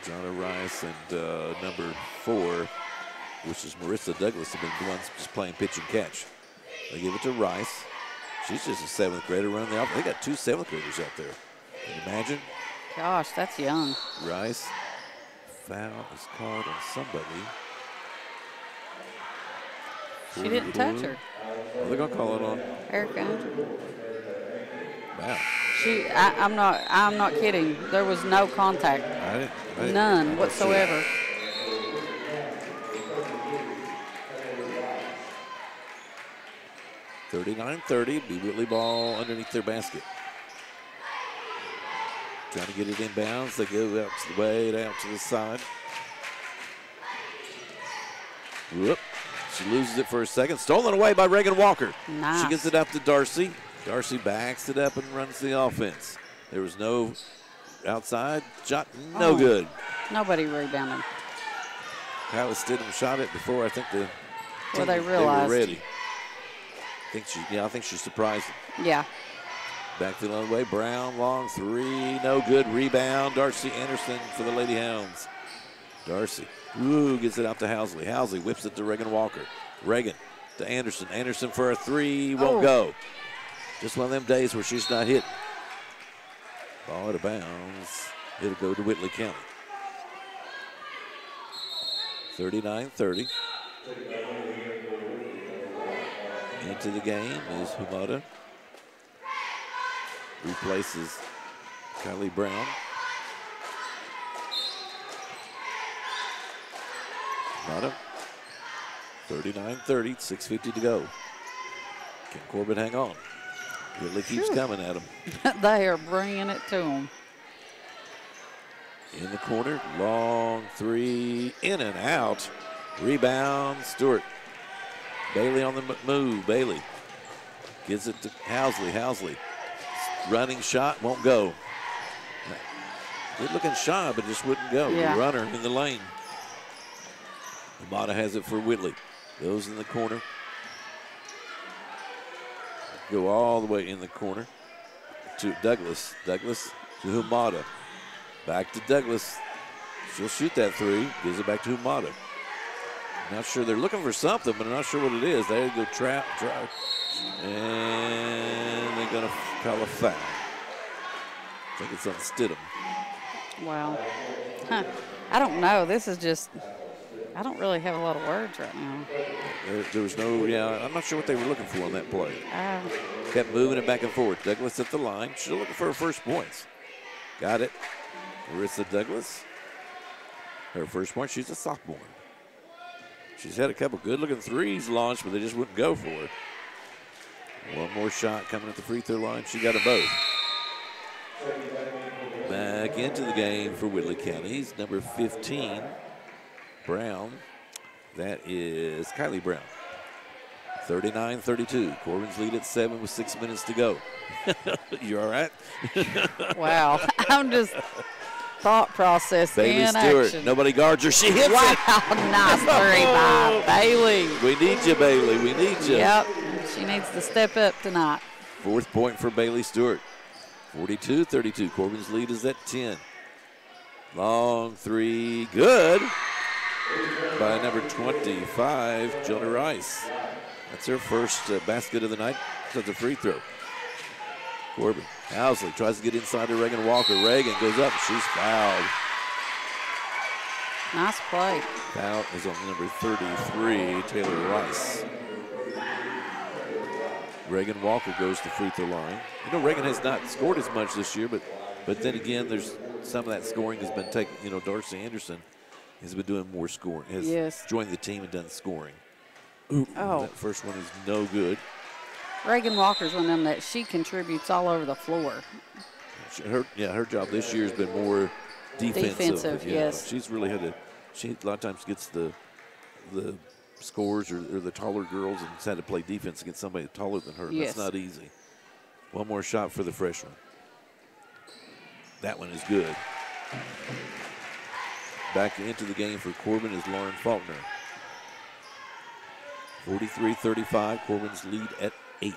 Jonna Rice and uh, number four, which is Marissa Douglas, have been the ones just playing pitch and catch. They give it to Rice. She's just a seventh grader running the offense. They got two seventh graders out there. Can you imagine? Gosh, that's young. Rice. Foul is called on somebody. She didn't touch her. Well, they're going to call it on. Erica. Wow. She, I, I'm not, I'm not kidding. There was no contact, I didn't, I didn't- none oh, I'm whatsoever. Thirty-nine thirty. Be Whitley ball underneath their basket. Trying to get it in bounds. They go out to the way, out to the side. Whoop. She loses it for a second. Stolen away by Reagan Walker. Nice. She gets it up to Darcy. Darcy backs it up and runs the offense. There was no outside shot, no Oh. good. Nobody rebounded. Kyla Stidham shot it before I think the Well, they realized. were ready. I think she, yeah, I think she surprised them. Yeah. Back on the other way. Brown, long three, no good. Rebound. Darcy Anderson for the Lady Hounds. Darcy, ooh, gets it out to Housley. Housley whips it to Reagan Walker. Reagan to Anderson. Anderson for a three, won't Oh. go. Just one of them days where she's not hit. Ball out of bounds. It'll go to Whitley County. 39 30. Into the game is Humada. Replaces Kylie Brown. Humada. 39 30, 6.50 to go. Can Corbin hang on? Whitley keeps Phew. coming at him. they are bringing it to them. In the corner, long three, in and out. Rebound, Stewart. Bailey on the move. Bailey gives it to Housley. Housley, running shot, won't go. Good looking shot, but just wouldn't go. Yeah. The runner in the lane. Amata has it for Whitley. Goes in the corner. Go all the way in the corner to Douglas. Douglas to Humada. Back to Douglas. She'll shoot that three. Gives it back to Humada. Not sure they're looking for something, but I'm not sure what it is. They go trap, trap, and they're gonna call a foul. I think it's on Stidham. Wow. Huh. I don't know. This is just, I don't really have a lot of words right now. There, there was no, yeah, I'm not sure what they were looking for on that play. Uh, Kept moving it back and forth. Douglas at the line. She's looking for her first points. Got it. Marissa Douglas. Her first point. She's a sophomore. She's had a couple good looking threes launched, but they just wouldn't go for it. One more shot coming at the free throw line. She got them both. Back into the game for Whitley County's number 15, Brown. That is Kylie Brown. 39 32. Corbin's lead at seven with six minutes to go. you all right? wow. I'm just thought process Bailey Stewart. action. Nobody guards her. She hits wow. it. Nice three by Bailey. We need you, Bailey. We need you. Yep. She needs to step up tonight. Fourth point for Bailey Stewart. 42 32. Corbin's lead is at 10. Long three. Good. By number 25, Jonah Rice. That's her first uh, basket of the night. That's a free throw. Corbin. Housley tries to get inside to Reagan Walker. Reagan goes up. She's fouled. Nice play. Foul is on number 33, Taylor Rice. Reagan Walker goes to free throw line. You know, Reagan has not scored as much this year, but but then again, there's some of that scoring has been taken. You know, Darcy Anderson has been doing more scoring. Has Yes. joined the team and done scoring. Ooh, Oh. that first one is no good. Reagan Walker's one of them that she contributes all over the floor. Her yeah, her job this year has been more defensive. Defensive, Yeah, yes. She's really had to. She a lot of times gets the the scores or, or the taller girls and has had to play defense against somebody taller than her. Yes. That's not easy. One more shot for the freshman. That one is good. Back into the game for Corbin is Lauren Faulkner. 43 35. Corbin's lead at 8.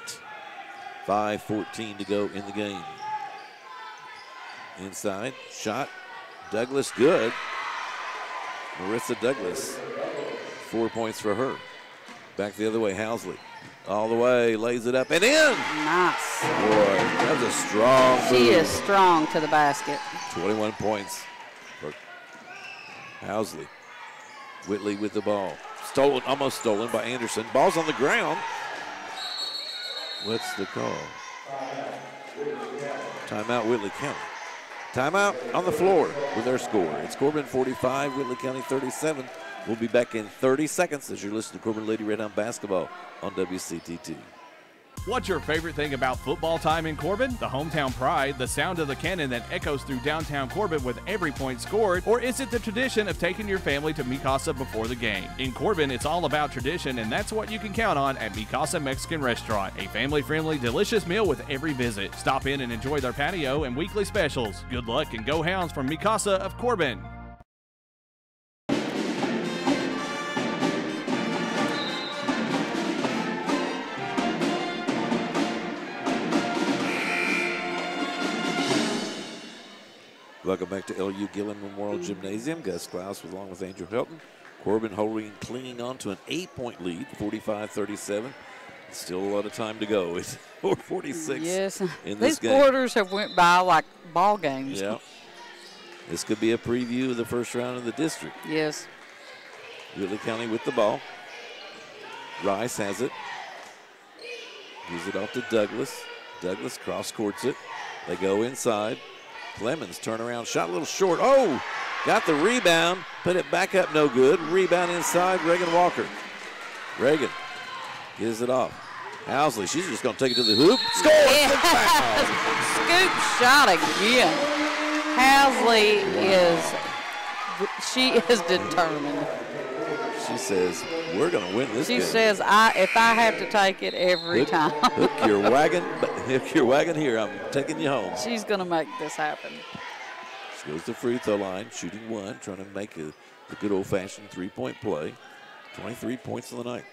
5.14 to go in the game. Inside, shot. Douglas, good. Marissa Douglas, four points for her. Back the other way, Housley. All the way, lays it up and in. Nice. Boy, that was a strong She move. is strong to the basket. 21 points Housley. Whitley with the ball. Stolen, almost stolen by Anderson. Ball's on the ground. What's the call? Timeout, Whitley County. Timeout on the floor with their score. It's Corbin 45, Whitley County 37. We'll be back in 30 seconds as you're listening to Corbin Lady Redhound Basketball on WCTT. What's your favorite thing about football time in Corbin? The hometown pride, the sound of the cannon that echoes through downtown Corbin with every point scored? Or is it the tradition of taking your family to Mikasa before the game? In Corbin, it's all about tradition, and that's what you can count on at Mikasa Mexican Restaurant. A family friendly, delicious meal with every visit. Stop in and enjoy their patio and weekly specials. Good luck and go hounds from Mikasa of Corbin. Welcome back to LU Gillum Memorial mm. Gymnasium. Gus Klaus along with Angel Helton. Corbin holding, clinging on to an eight-point lead, 45-37. Still a lot of time to go. It's 446 Yes. in These this game. quarters have went by like ball games. Yeah. This could be a preview of the first round of the district. Yes. Whitley County with the ball. Rice has it. Gives it off to Douglas. Douglas cross courts it. They go inside. Clemens turnaround shot a little short. Oh, got the rebound. Put it back up, no good. Rebound inside. Reagan Walker. Reagan gives it off. Housley, she's just going to take it to the hoop. Score! Scoop shot again. Housley is, she is determined. She says, "We're going to win this She game." says, "I if I have to take it every hook, time." hook your wagon, hook your wagon here. I'm taking you home. She's going to make this happen. She goes to free throw line, shooting one, trying to make a, the good old fashioned three point play. 23 points in the night.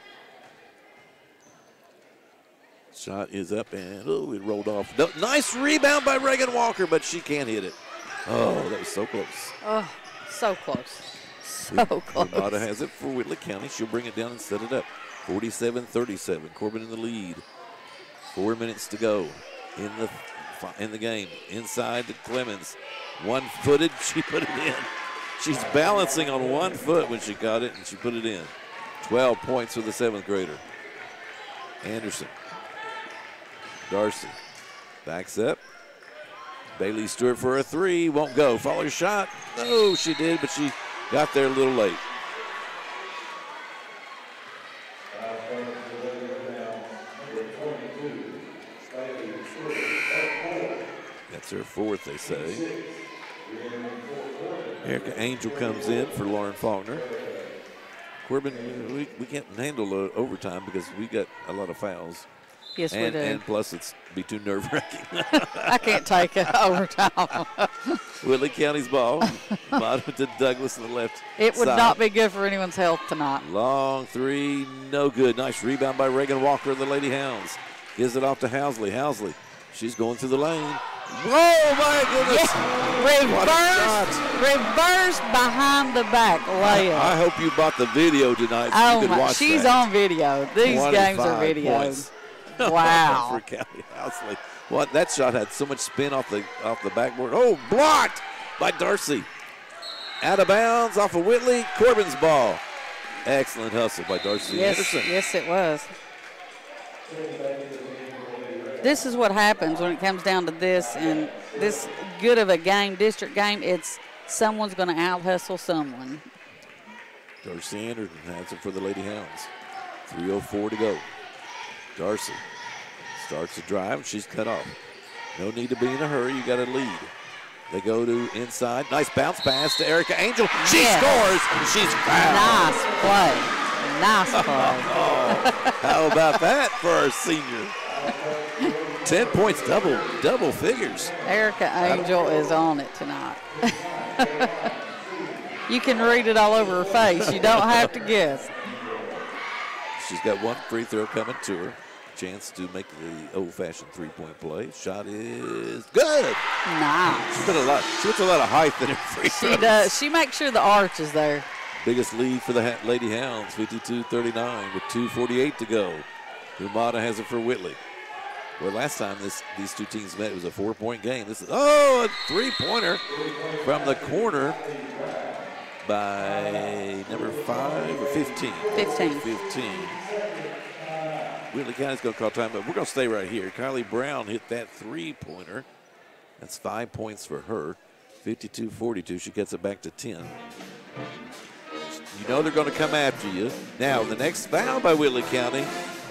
Shot is up and oh, it rolled off. No, nice rebound by Reagan Walker, but she can't hit it. Oh, that was so close. Oh, so close. So close. Ramada has it for Whitley County. She'll bring it down and set it up. 47 37. Corbin in the lead. Four minutes to go in the in the game. Inside to Clemens. One footed, she put it in. She's balancing on one foot when she got it, and she put it in. 12 points for the seventh grader. Anderson. Darcy backs up. Bailey Stewart for a three. Won't go. Follow shot. No, she did, but she got there a little late. That's her fourth, they say. Erica Angel comes in for Lauren Faulkner. Corbin, we, we can't handle overtime because we got a lot of fouls. Yes, we and, do. And plus, it's be too nerve wracking. I can't take it overtime. Whitley County's ball. Bottom to Douglas on the left. It would side. not be good for anyone's health tonight. Long three, no good. Nice rebound by Reagan Walker of the Lady Hounds. Gives it off to Housley. Housley, she's going through the lane. Whoa, my goodness. A Reverse, reverse behind the back layup. I hope you bought the video tonight so oh you could my, watch she's that. on video. These games are 25 video. points. Wow. for Callie Housley. What that shot had so much spin off the off the backboard. Oh, blocked by Darcy. Out of bounds off of Whitley. Corbin's ball. Excellent hustle by Darcy yes, Anderson. yes, it was. This is what happens when it comes down to this and this good of a game, district game. It's someone's going to out hustle someone. Darcy Anderson has it for the Lady Hounds. 3.04 to go. Darcy starts the drive. She's cut off. No need to be in a hurry. You got a lead. They go to inside. Nice bounce pass to Erica Angel. She Yes. scores. She's fouled. Nice play. Nice play. How about that for our senior? 10 points, double, double figures. Erica Angel is on it tonight. you can read it all over her face. You don't have to guess. She's got one free throw coming to her. Chance to make the old-fashioned three-point play. Shot is good. Nice. She put a lot. She puts a lot of height in her free She throws. does. She makes sure the arch is there. Biggest lead for the Lady Hounds, 52-39 with 2:48 to go. Umada has it for Whitley. Well, last time this these two teams met, it was a four-point game. This is oh, a three-pointer from the corner by number five or 15. 15. 15. Whitley County's going to call time, but we're going to stay right here. Kylie Brown hit that three-pointer That's five points for her. 52 42. She gets it back to 10. You know they're going to come after you. Now, the next foul by Whitley County,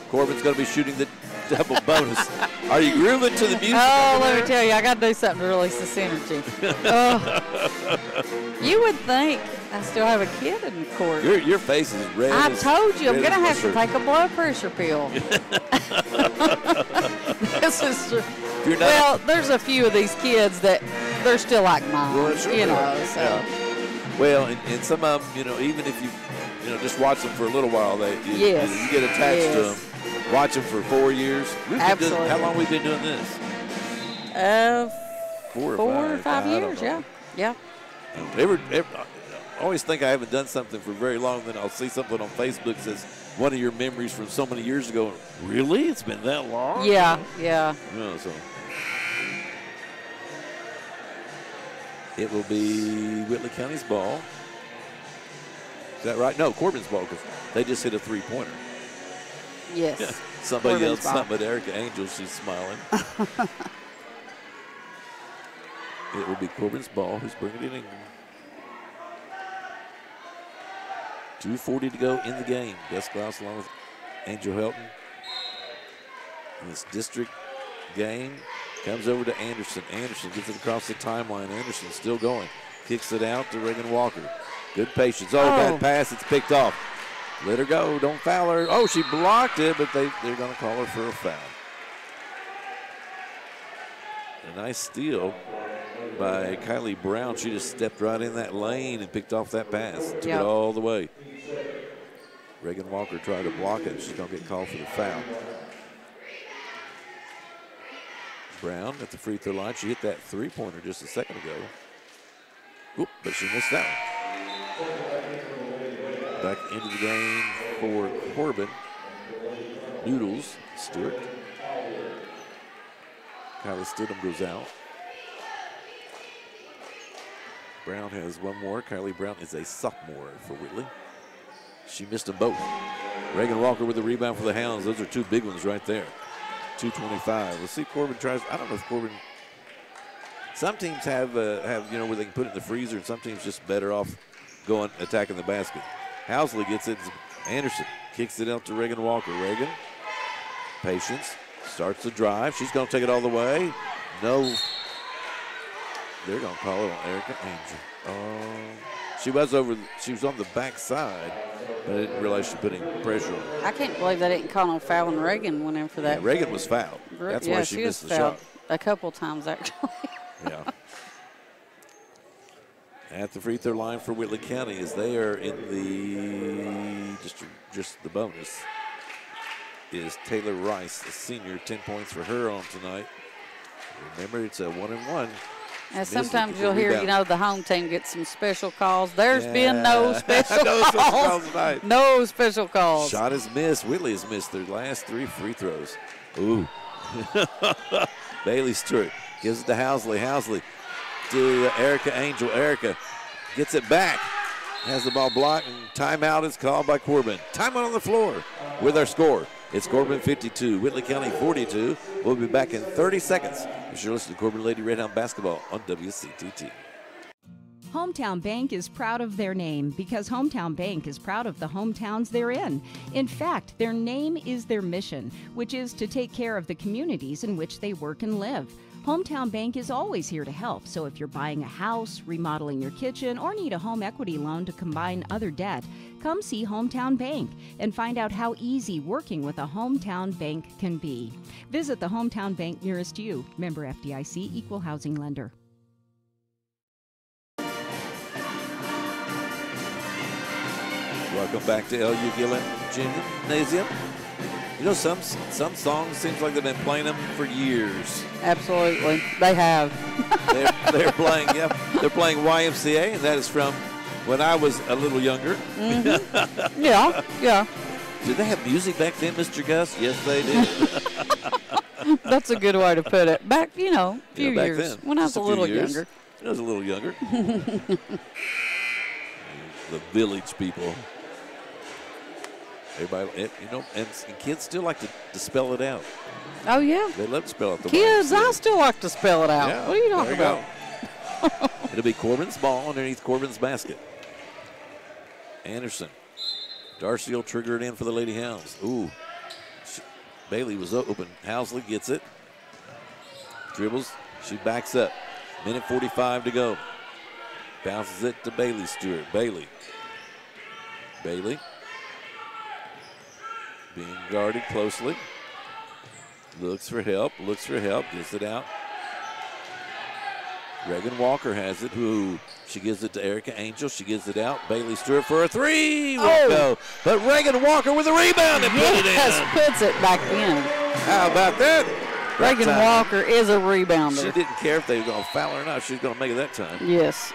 Corbin's going to be shooting the double bonus. Are you grooving to the music? Oh, let me tell you, I got to do something to release this energy. oh, you would think I still have a kid in court. Your, your face is red. I as- told you, I'm going to have to take a blood pressure pill. this is true. You're not- Well, there's a few of these kids that they're still like mine, Well, sure you know. are. So Yeah. Well, and, and some of them, you know, even if you, you know, just watch them for a little while, they you, you Yes. know, you get attached Yes. to them. Watch them for four years. We've been doing- how long we've been doing this? uh, Four or four five. or five years, yeah, yeah. Ever, ever, I always think I haven't done something for very long. Then I'll see something on Facebook that says one of your memories from so many years ago. Really? It's been that long? Yeah, yeah. Yeah, so it will be Whitley County's ball. Is that right? No, Corbin's ball because they just hit a three pointer. Yes. Somebody Corbin's yelled something at Erica Angel. She's smiling. it will be Corbin's ball who's bringing it in. 2.40 to go in the game. Gus Klaus along with Angel Helton. In this district game, comes over to Anderson. Anderson gets it across the timeline. Anderson still going. Kicks it out to Reagan Walker. Good patience. Oh, Oh. bad pass. It's picked off. Let her go. Don't foul her. Oh, she blocked it, but they, they're going to call her for a foul. A nice steal by Kylie Brown. She just stepped right in that lane and picked off that pass. Took Yep. it all the way. Reagan Walker tried to block it. She's going to get called for the foul. Brown at the free throw line. She hit that three pointer just a second ago. Oop, but she missed that one. Back into the game for Corbin. Noodles, Stewart. Kylie Stidham goes out. Brown has one more. Kylie Brown is a sophomore for Whitley. She missed them both. Reagan Walker with the rebound for the Hounds. Those are two big ones right there. 225. Let's see Corbin tries. I don't know if Corbin. Some teams have uh, have you know where they can put it in the freezer, and some teams just better off going attacking the basket. Housley gets it. Anderson kicks it out to Reagan Walker. Reagan, patience, starts the drive. She's going to take it all the way. No. They're going to call it on Erica Angel. Oh, she was over. She was on the back side, but I didn't realize she was putting pressure on. her. I can't believe they didn't call on foul and Reagan went in for that. Yeah, Reagan was fouled. That's yeah, why she, was missed the shot. a couple times actually. Yeah. At the free throw line for Whitley County as they are in the just just the bonus is Taylor Rice, a senior, 10 points for her on tonight. Remember, it's a one and one. And sometimes you'll hear, you know, the home team gets some special calls. There's been no special No special calls. calls tonight. No special calls. Shot is missed. Whitley has missed their last three free throws. Ooh. Bailey Stewart gives it to Housley. Housley to uh, Erica Angel. Erica gets it back. Has the ball blocked, and timeout is called by Corbin. Timeout on the floor with our score. It's Corbin 52, Whitley County 42. We'll be back in 30 seconds. You're listening to Corbin Lady Redhound Basketball on WCTT. Hometown Bank is proud of their name because Hometown Bank is proud of the hometowns they're in. In fact, their name is their mission, which is to take care of the communities in which they work and live. Hometown Bank is always here to help, so if you're buying a house, remodeling your kitchen, or need a home equity loan to combine other debt, come see Hometown Bank and find out how easy working with a Hometown Bank can be. Visit the Hometown Bank nearest you. Member FDIC Equal Housing Lender. Welcome back to LU Gillum Gymnasium. You know, some some songs seems like they've been playing them for years. Absolutely. They have. They're, they're playing, yeah, they're playing YMCA, and that is from when I was a little younger. Mhm. Yeah, yeah. Did they have music back then, Mr. Gus? Yes, they did. That's a good way to put it. Back, you know, a few Yeah, years then. when I was Just a little years. younger. I was a little younger. the village people. Everybody, eh, you know, and, and kids still like to, to spell it out. Oh yeah. They love to spell out the Kids, I still like to spell it out. Yeah, what are you talking you about? It'll be Corbin's ball underneath Corbin's basket. Anderson. Darcy will trigger it in for the Lady Hounds. Ooh. Bailey was open. Housley gets it. Dribbles. She backs up. Minute 45 to go. Bounces it to Bailey Stewart. Bailey. Bailey. Being guarded closely. Looks for help. Looks for help. Gets it out. Reagan Walker has it. Ooh, she gives it to Erica Angel. She gives it out. Bailey Stewart for a three. Will Oh. go. But Reagan Walker with a rebound and put it Yes, in. puts it back in. How about that? Reagan That Walker is a rebounder. She didn't care if they were going to foul her or not. She was going to make it that time. Yes.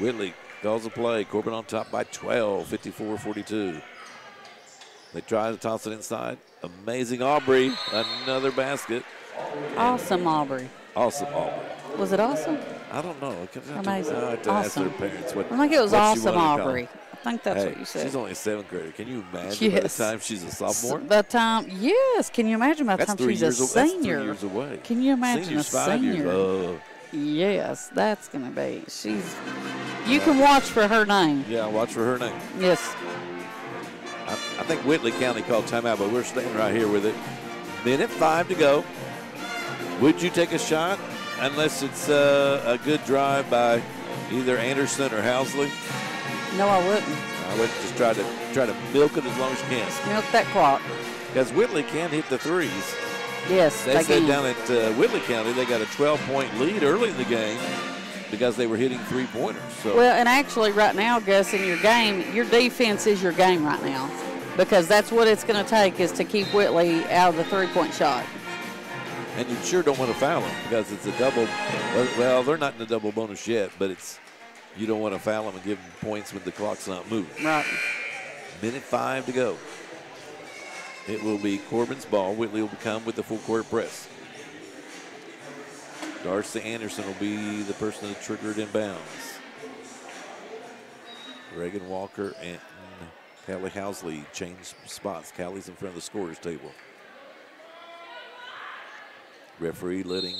Whitley calls the play. Corbin on top by 12, 54 42. They try to toss it inside. Amazing Aubrey. Another basket. Awesome, Aubrey. Awesome Aubrey. Was it awesome? I don't know. I have to- Amazing. I have to ask Awesome. their parents what I think it was awesome, wanted to call Aubrey. I think that's Hey, what you said. She's only a seventh grader. Can you imagine by the time she's a sophomore? By the time, yes. Can you imagine by the time she's years a aw- that's three senior? years away. Can you imagine Senior's a five years. senior? Oh. Yes, that's gonna be. She's. You can watch for her name. Yeah, watch for her name. Yes. I, I think Whitley County called timeout, but we're staying right here with it. Minute five to go. Would you take a shot unless it's uh, a good drive by either Anderson or Housley? No, I wouldn't. I would just try to try to milk it as long as you can. Milk that clock. Because Whitley can hit the threes. Yes, They they said can. down at uh, Whitley County they got a 12-point lead early in the game because they were hitting three-pointers. So Well, and actually, right now, Gus, in your game, your defense is your game right now, because that's what it's going to take is to keep Whitley out of the three-point shot. and you sure don't want to foul them because it's a double. Well, well, they're not in the double bonus yet, but it's you don't want to foul them and give them points when the clock's not moving. Right. Minute five to go. It will be Corbin's ball. Whitley will come with the full court press. Darcy Anderson will be the person that triggered it in bounds. Reagan Walker and Callie Housley change spots. Callie's in front of the scorer's table. Referee letting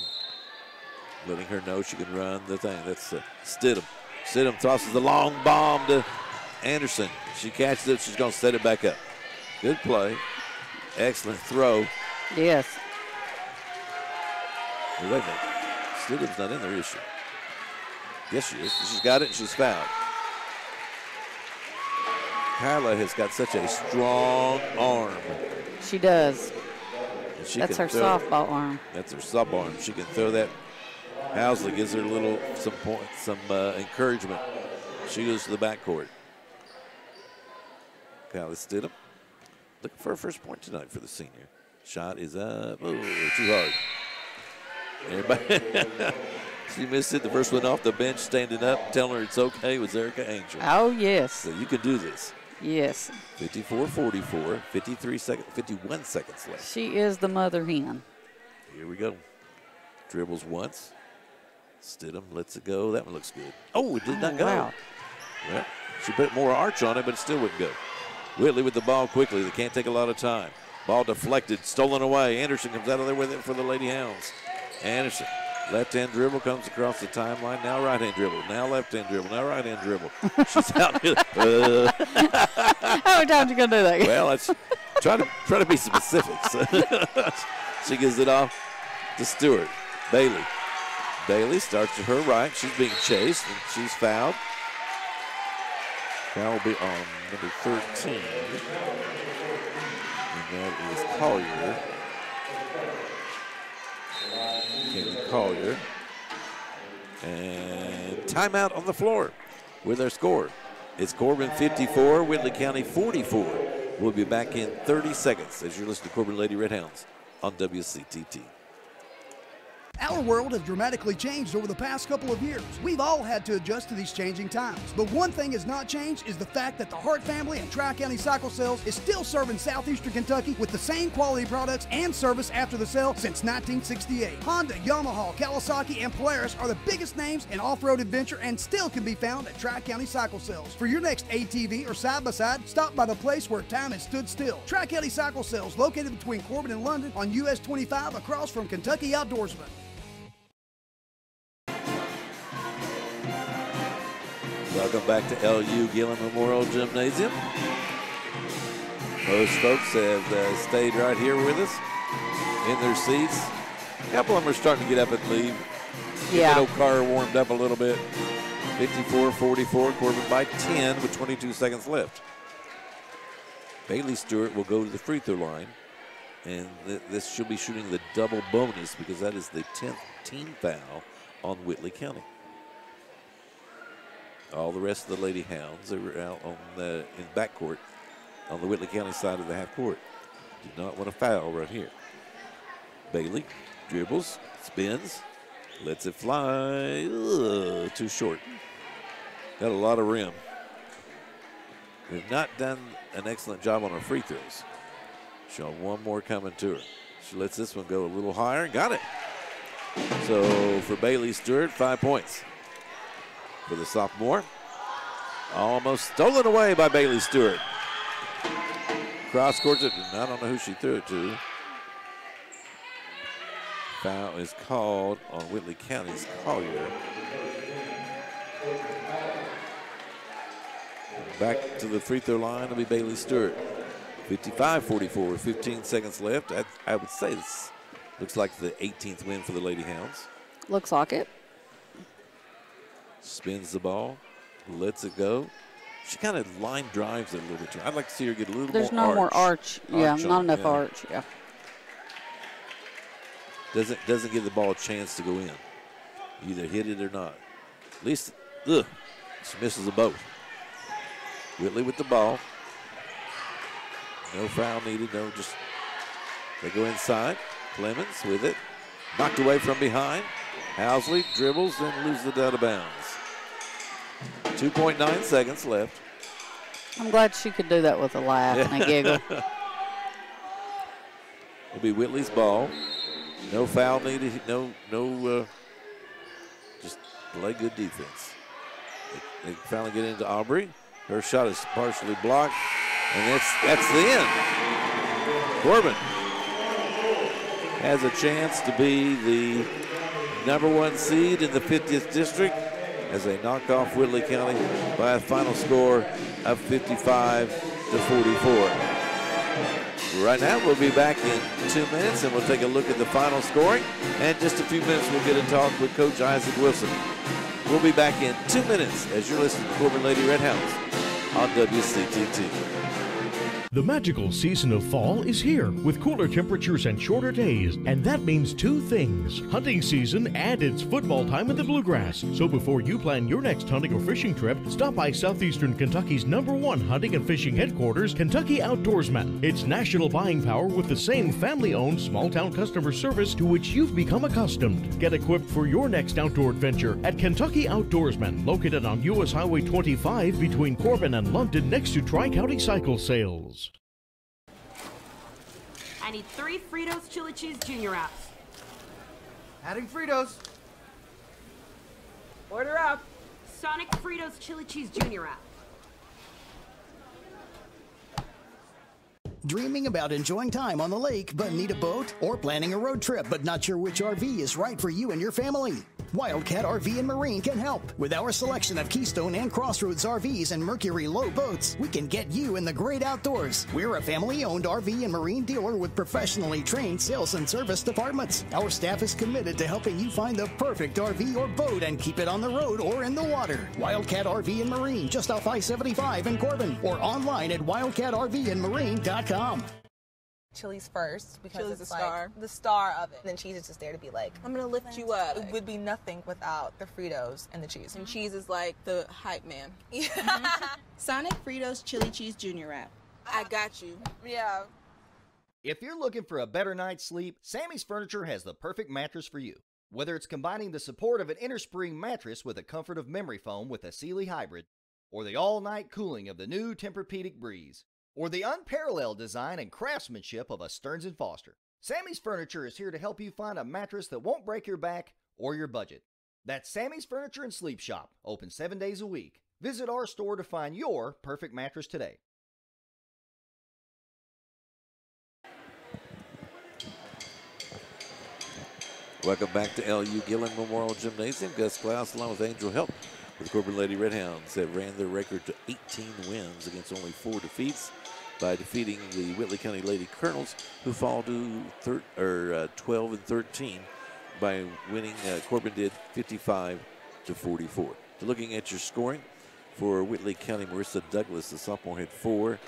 letting her know she can run the thing. That's uh, Stidham. Stidham tosses the long bomb to Anderson. She catches it. She's going to set it back up. Good play. Excellent throw. Yes. Wait a minute. Stidham's not in there, is she? Yes, she is. She's got it and she's fouled. Kyla has got such a strong arm. She does. She That's her softball arm. That's her sub arm. She can throw that. Housley gives her a little some point, some uh, encouragement. She goes to the backcourt. Kylie Stidham looking for her first point tonight for the senior. Shot is up. Oh, too hard. Everybody. she missed it. The first one off the bench, standing up, telling her it's okay was Erica Angel. Oh, yes. So you can do this. Yes. 54 44, 53 seconds, 51 seconds left. She is the mother hen. Here we go. Dribbles once. Stidham lets it go. That one looks good. Oh, it did not Oh, go. wow. Well, she put more arch on it, but it still wouldn't go. Whitley with the ball quickly. They can't take a lot of time. Ball deflected, stolen away. Anderson comes out of there with it for the Lady Hounds. Anderson, left hand dribble comes across the timeline. Now right hand dribble. Now left hand dribble. Now right hand dribble. She's out. Uh, How many times you gonna do that? well, let's try to try to be specific. she gives it off to Stewart. Bailey. Bailey starts to her right. She's being chased and she's fouled. Foul will be on number 13. And that is Collier. Caitlin Collier. And timeout on the floor with our score. It's Corbin 54, Whitley County 44. We'll be back in 30 seconds as you're listening to Corbin Lady Redhounds on WCTT. Our world has dramatically changed over the past couple of years. We've all had to adjust to these changing times. But one thing has not changed is the fact that the Hart family and Tri County Cycle Sales is still serving southeastern Kentucky with the same quality products and service after the sale since 1968. Honda, Yamaha, Kawasaki, and Polaris are the biggest names in off road adventure and still can be found at Tri County Cycle Sales. For your next ATV or side by side, stop by the place where time has stood still. Tri County Cycle Sales, located between Corbin and London on US 25 across from Kentucky Outdoorsman. Welcome back to LU Gillum Memorial Gymnasium. Most folks have uh, stayed right here with us in their seats. A couple of them are starting to get up and leave. Yeah. car warmed up a little bit. 54-44, Corbin by 10 with 22 seconds left. Bailey Stewart will go to the free throw line. And th- this should be shooting the double bonus because that is the 10th team foul on Whitley County. All the rest of the Lady Hounds are out on the in backcourt on the Whitley County side of the half court. Do not want to foul right here. Bailey dribbles, spins, lets it fly. Ugh, too short. Got a lot of rim. We've not done an excellent job on our free throws. She'll have one more coming to her. She lets this one go a little higher. And got it. So for Bailey Stewart, five points for the sophomore. Almost stolen away by Bailey Stewart. Cross court it. I don't know who she threw it to. Foul is called on Whitley County's Collier. Back to the free throw line will be Bailey Stewart. 55-44 15 seconds left. I, I would say this looks like the 18th win for the Lady Hounds. Looks like it. Spins the ball, lets it go. She kind of line drives it a little bit. Too. I'd like to see her get a little There's more no more arch. Yeah, Arch on not enough yeah. arch. Yeah. Doesn't doesn't give the ball a chance to go in. Either hit it or not. At least, ugh, she misses a both. Whitley with the ball. No foul needed. No, just they go inside. Clemens with it, knocked away from behind. Housley dribbles and loses it out of bounds. 2.9 seconds left. I'm glad she could do that with a laugh and a giggle. It'll be Whitley's ball. No foul needed. No, no. Uh, just play good defense. They, they finally get into Aubrey. Her shot is partially blocked, and that's that's the end. Corbin has a chance to be the number one seed in the 50th district as they knock off Whitley County by a final score of 55 to 44. Right now, we'll be back in two minutes and we'll take a look at the final scoring. And just a few minutes, we'll get a talk with Coach Isaac Wilson. We'll be back in two minutes as you're listening to Corbin Lady Redhounds on WCTT. The magical season of fall is here with cooler temperatures and shorter days, and that means two things hunting season and it's football time in the bluegrass. So before you plan your next hunting or fishing trip, stop by southeastern Kentucky's number one hunting and fishing headquarters, Kentucky Outdoorsman. It's national buying power with the same family owned small town customer service to which you've become accustomed. Get equipped for your next outdoor adventure at Kentucky Outdoorsman, located on US Highway 25 between Corbin and London next to Tri County Cycle Sales. I need three Fritos chili cheese junior wraps. Adding Fritos. Order up. Sonic Fritos chili cheese junior wrap. Dreaming about enjoying time on the lake but need a boat? Or planning a road trip but not sure which RV is right for you and your family? Wildcat RV and Marine can help. With our selection of Keystone and Crossroads RVs and Mercury Lowe boats, we can get you in the great outdoors. We're a family owned RV and Marine dealer with professionally trained sales and service departments. Our staff is committed to helping you find the perfect RV or boat and keep it on the road or in the water. Wildcat RV and Marine, just off I 75 in Corbin, or online at wildcatrvandmarine.com. Chili's first because Chili's it's the like star. the star of it. And then cheese is just there to be like, I'm gonna lift you up. It would be nothing without the Fritos and the cheese. And cheese is like the hype man. Mm-hmm. Sonic Fritos Chili Cheese Junior Wrap. I got you. Yeah. If you're looking for a better night's sleep, Sammy's Furniture has the perfect mattress for you. Whether it's combining the support of an innerspring mattress with the comfort of memory foam with a Sealy Hybrid, or the all night cooling of the new Tempur-Pedic Breeze, or the unparalleled design and craftsmanship of a Stearns & Foster, Sammy's Furniture is here to help you find a mattress that won't break your back or your budget. That's Sammy's Furniture and Sleep Shop, open seven days a week. Visit our store to find your perfect mattress today. Welcome back to LU Gillum Memorial Gymnasium. Gus Klaus along with Angel Help with Corbin Lady Redhounds that ran their record to 18 wins against only four defeats by defeating the Whitley County Lady Colonels, who fall to thir- or, uh, 12 and 13 by winning. Uh, Corbin did 55 to 44. So looking at your scoring for Whitley County, Marissa Douglas, the sophomore, had four.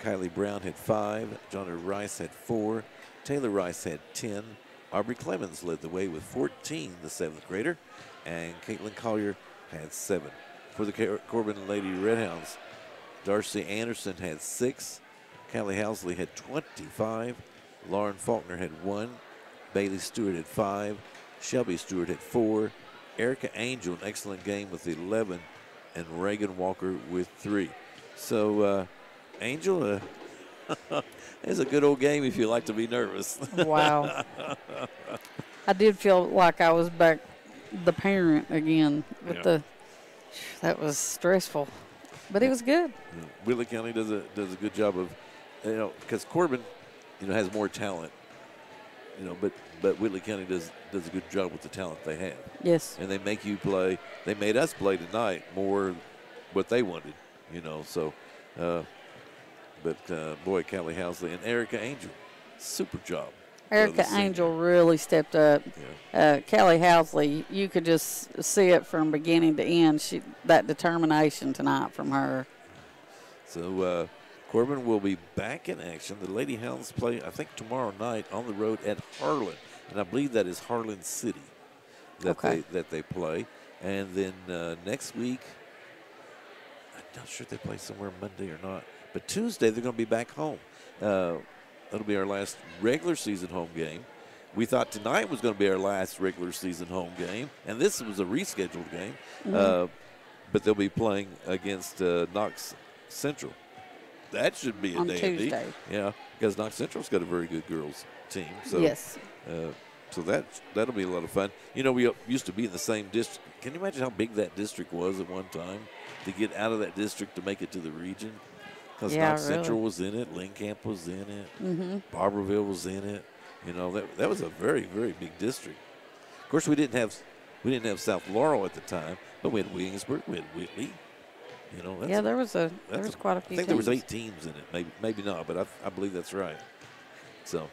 Kylie Brown had five. Johnny Rice had four. Taylor Rice had 10. Aubrey Clemens led the way with 14, the seventh grader. And Caitlin Collier had seven. For the Cor- Corbin Lady Redhounds, Darcy Anderson had six. Callie Housley had 25. Lauren Faulkner had one. Bailey Stewart had five. Shelby Stewart had four. Erica Angel, an excellent game with 11. And Reagan Walker with three. So, uh, Angel, uh, it's a good old game if you like to be nervous. Wow. I did feel like I was back the parent again with Yeah. the. That was stressful, but it was good. Yeah, Whitley County does a does a good job of, you know, because Corbin, you know, has more talent, you know, but but Whitley County does does a good job with the talent they have. Yes. And they make you play. They made us play tonight more what they wanted, you know. So, uh, but uh, boy, Callie Housley and Erica Angel, super job. Erica Angel really stepped up. Uh, Kelly Housley, you could just see it from beginning to end. She that determination tonight from her. So uh, Corbin will be back in action. The Lady Hounds play, I think, tomorrow night on the road at Harlan, and I believe that is Harlan City that Okay. they that they play. And then uh, next week, I'm not sure if they play somewhere Monday or not, but Tuesday they're going to be back home. Uh, that'll be our last regular season home game. We thought tonight was going to be our last regular season home game, and this was a rescheduled game. Mhm. Uh, but they'll be playing against uh, Knox Central. That should be a On dandy. Tuesday. Yeah, because Knox Central's got a very good girls team. So Yes. uh, so that that'll be a lot of fun. You know, we used to be in the same district. Can you imagine how big that district was at one time? To get out of that district to make it to the region, because Yeah, Knox Central was in it, Lynn Camp was in it, Mhm. Barbourville was in it. You know, that that was a very very big district. Of course, we didn't have we didn't have South Laurel at the time, but we had Williamsburg, we had Whitley. You know, that's Yeah, there was a- there was quite a few I think there was eight teams in it, maybe maybe not, but I, I believe that's right. So,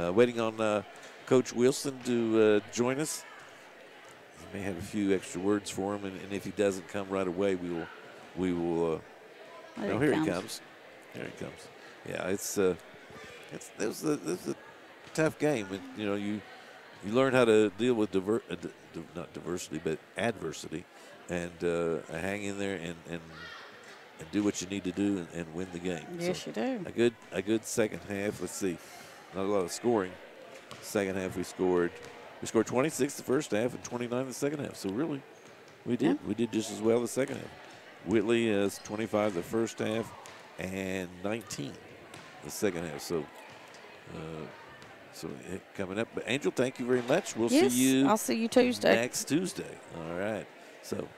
uh, waiting on uh, Coach Wilson to uh, join us. We may have a few extra words for him, and, and if he doesn't come right away, we will we will. There no, he here comes. he comes. Here he comes. Yeah, it's uh, it's it was a, it was a tough game, and you know you you learn how to deal with diver, uh, not diversity, but adversity, and uh, hang in there and and and do what you need to do and, and win the game. Yes, you do. A good a good second half. Let's see, not a lot of scoring. Second half we scored. We scored 26 the first half and 29 the second half. So really, we did we did just as well the second half. Whitley is 25 the first half and 19 the second half. So. Uh, so coming up, but Angel, thank you very much. We'll Yes, see you. I'll see you Tuesday. Next Tuesday. All right. So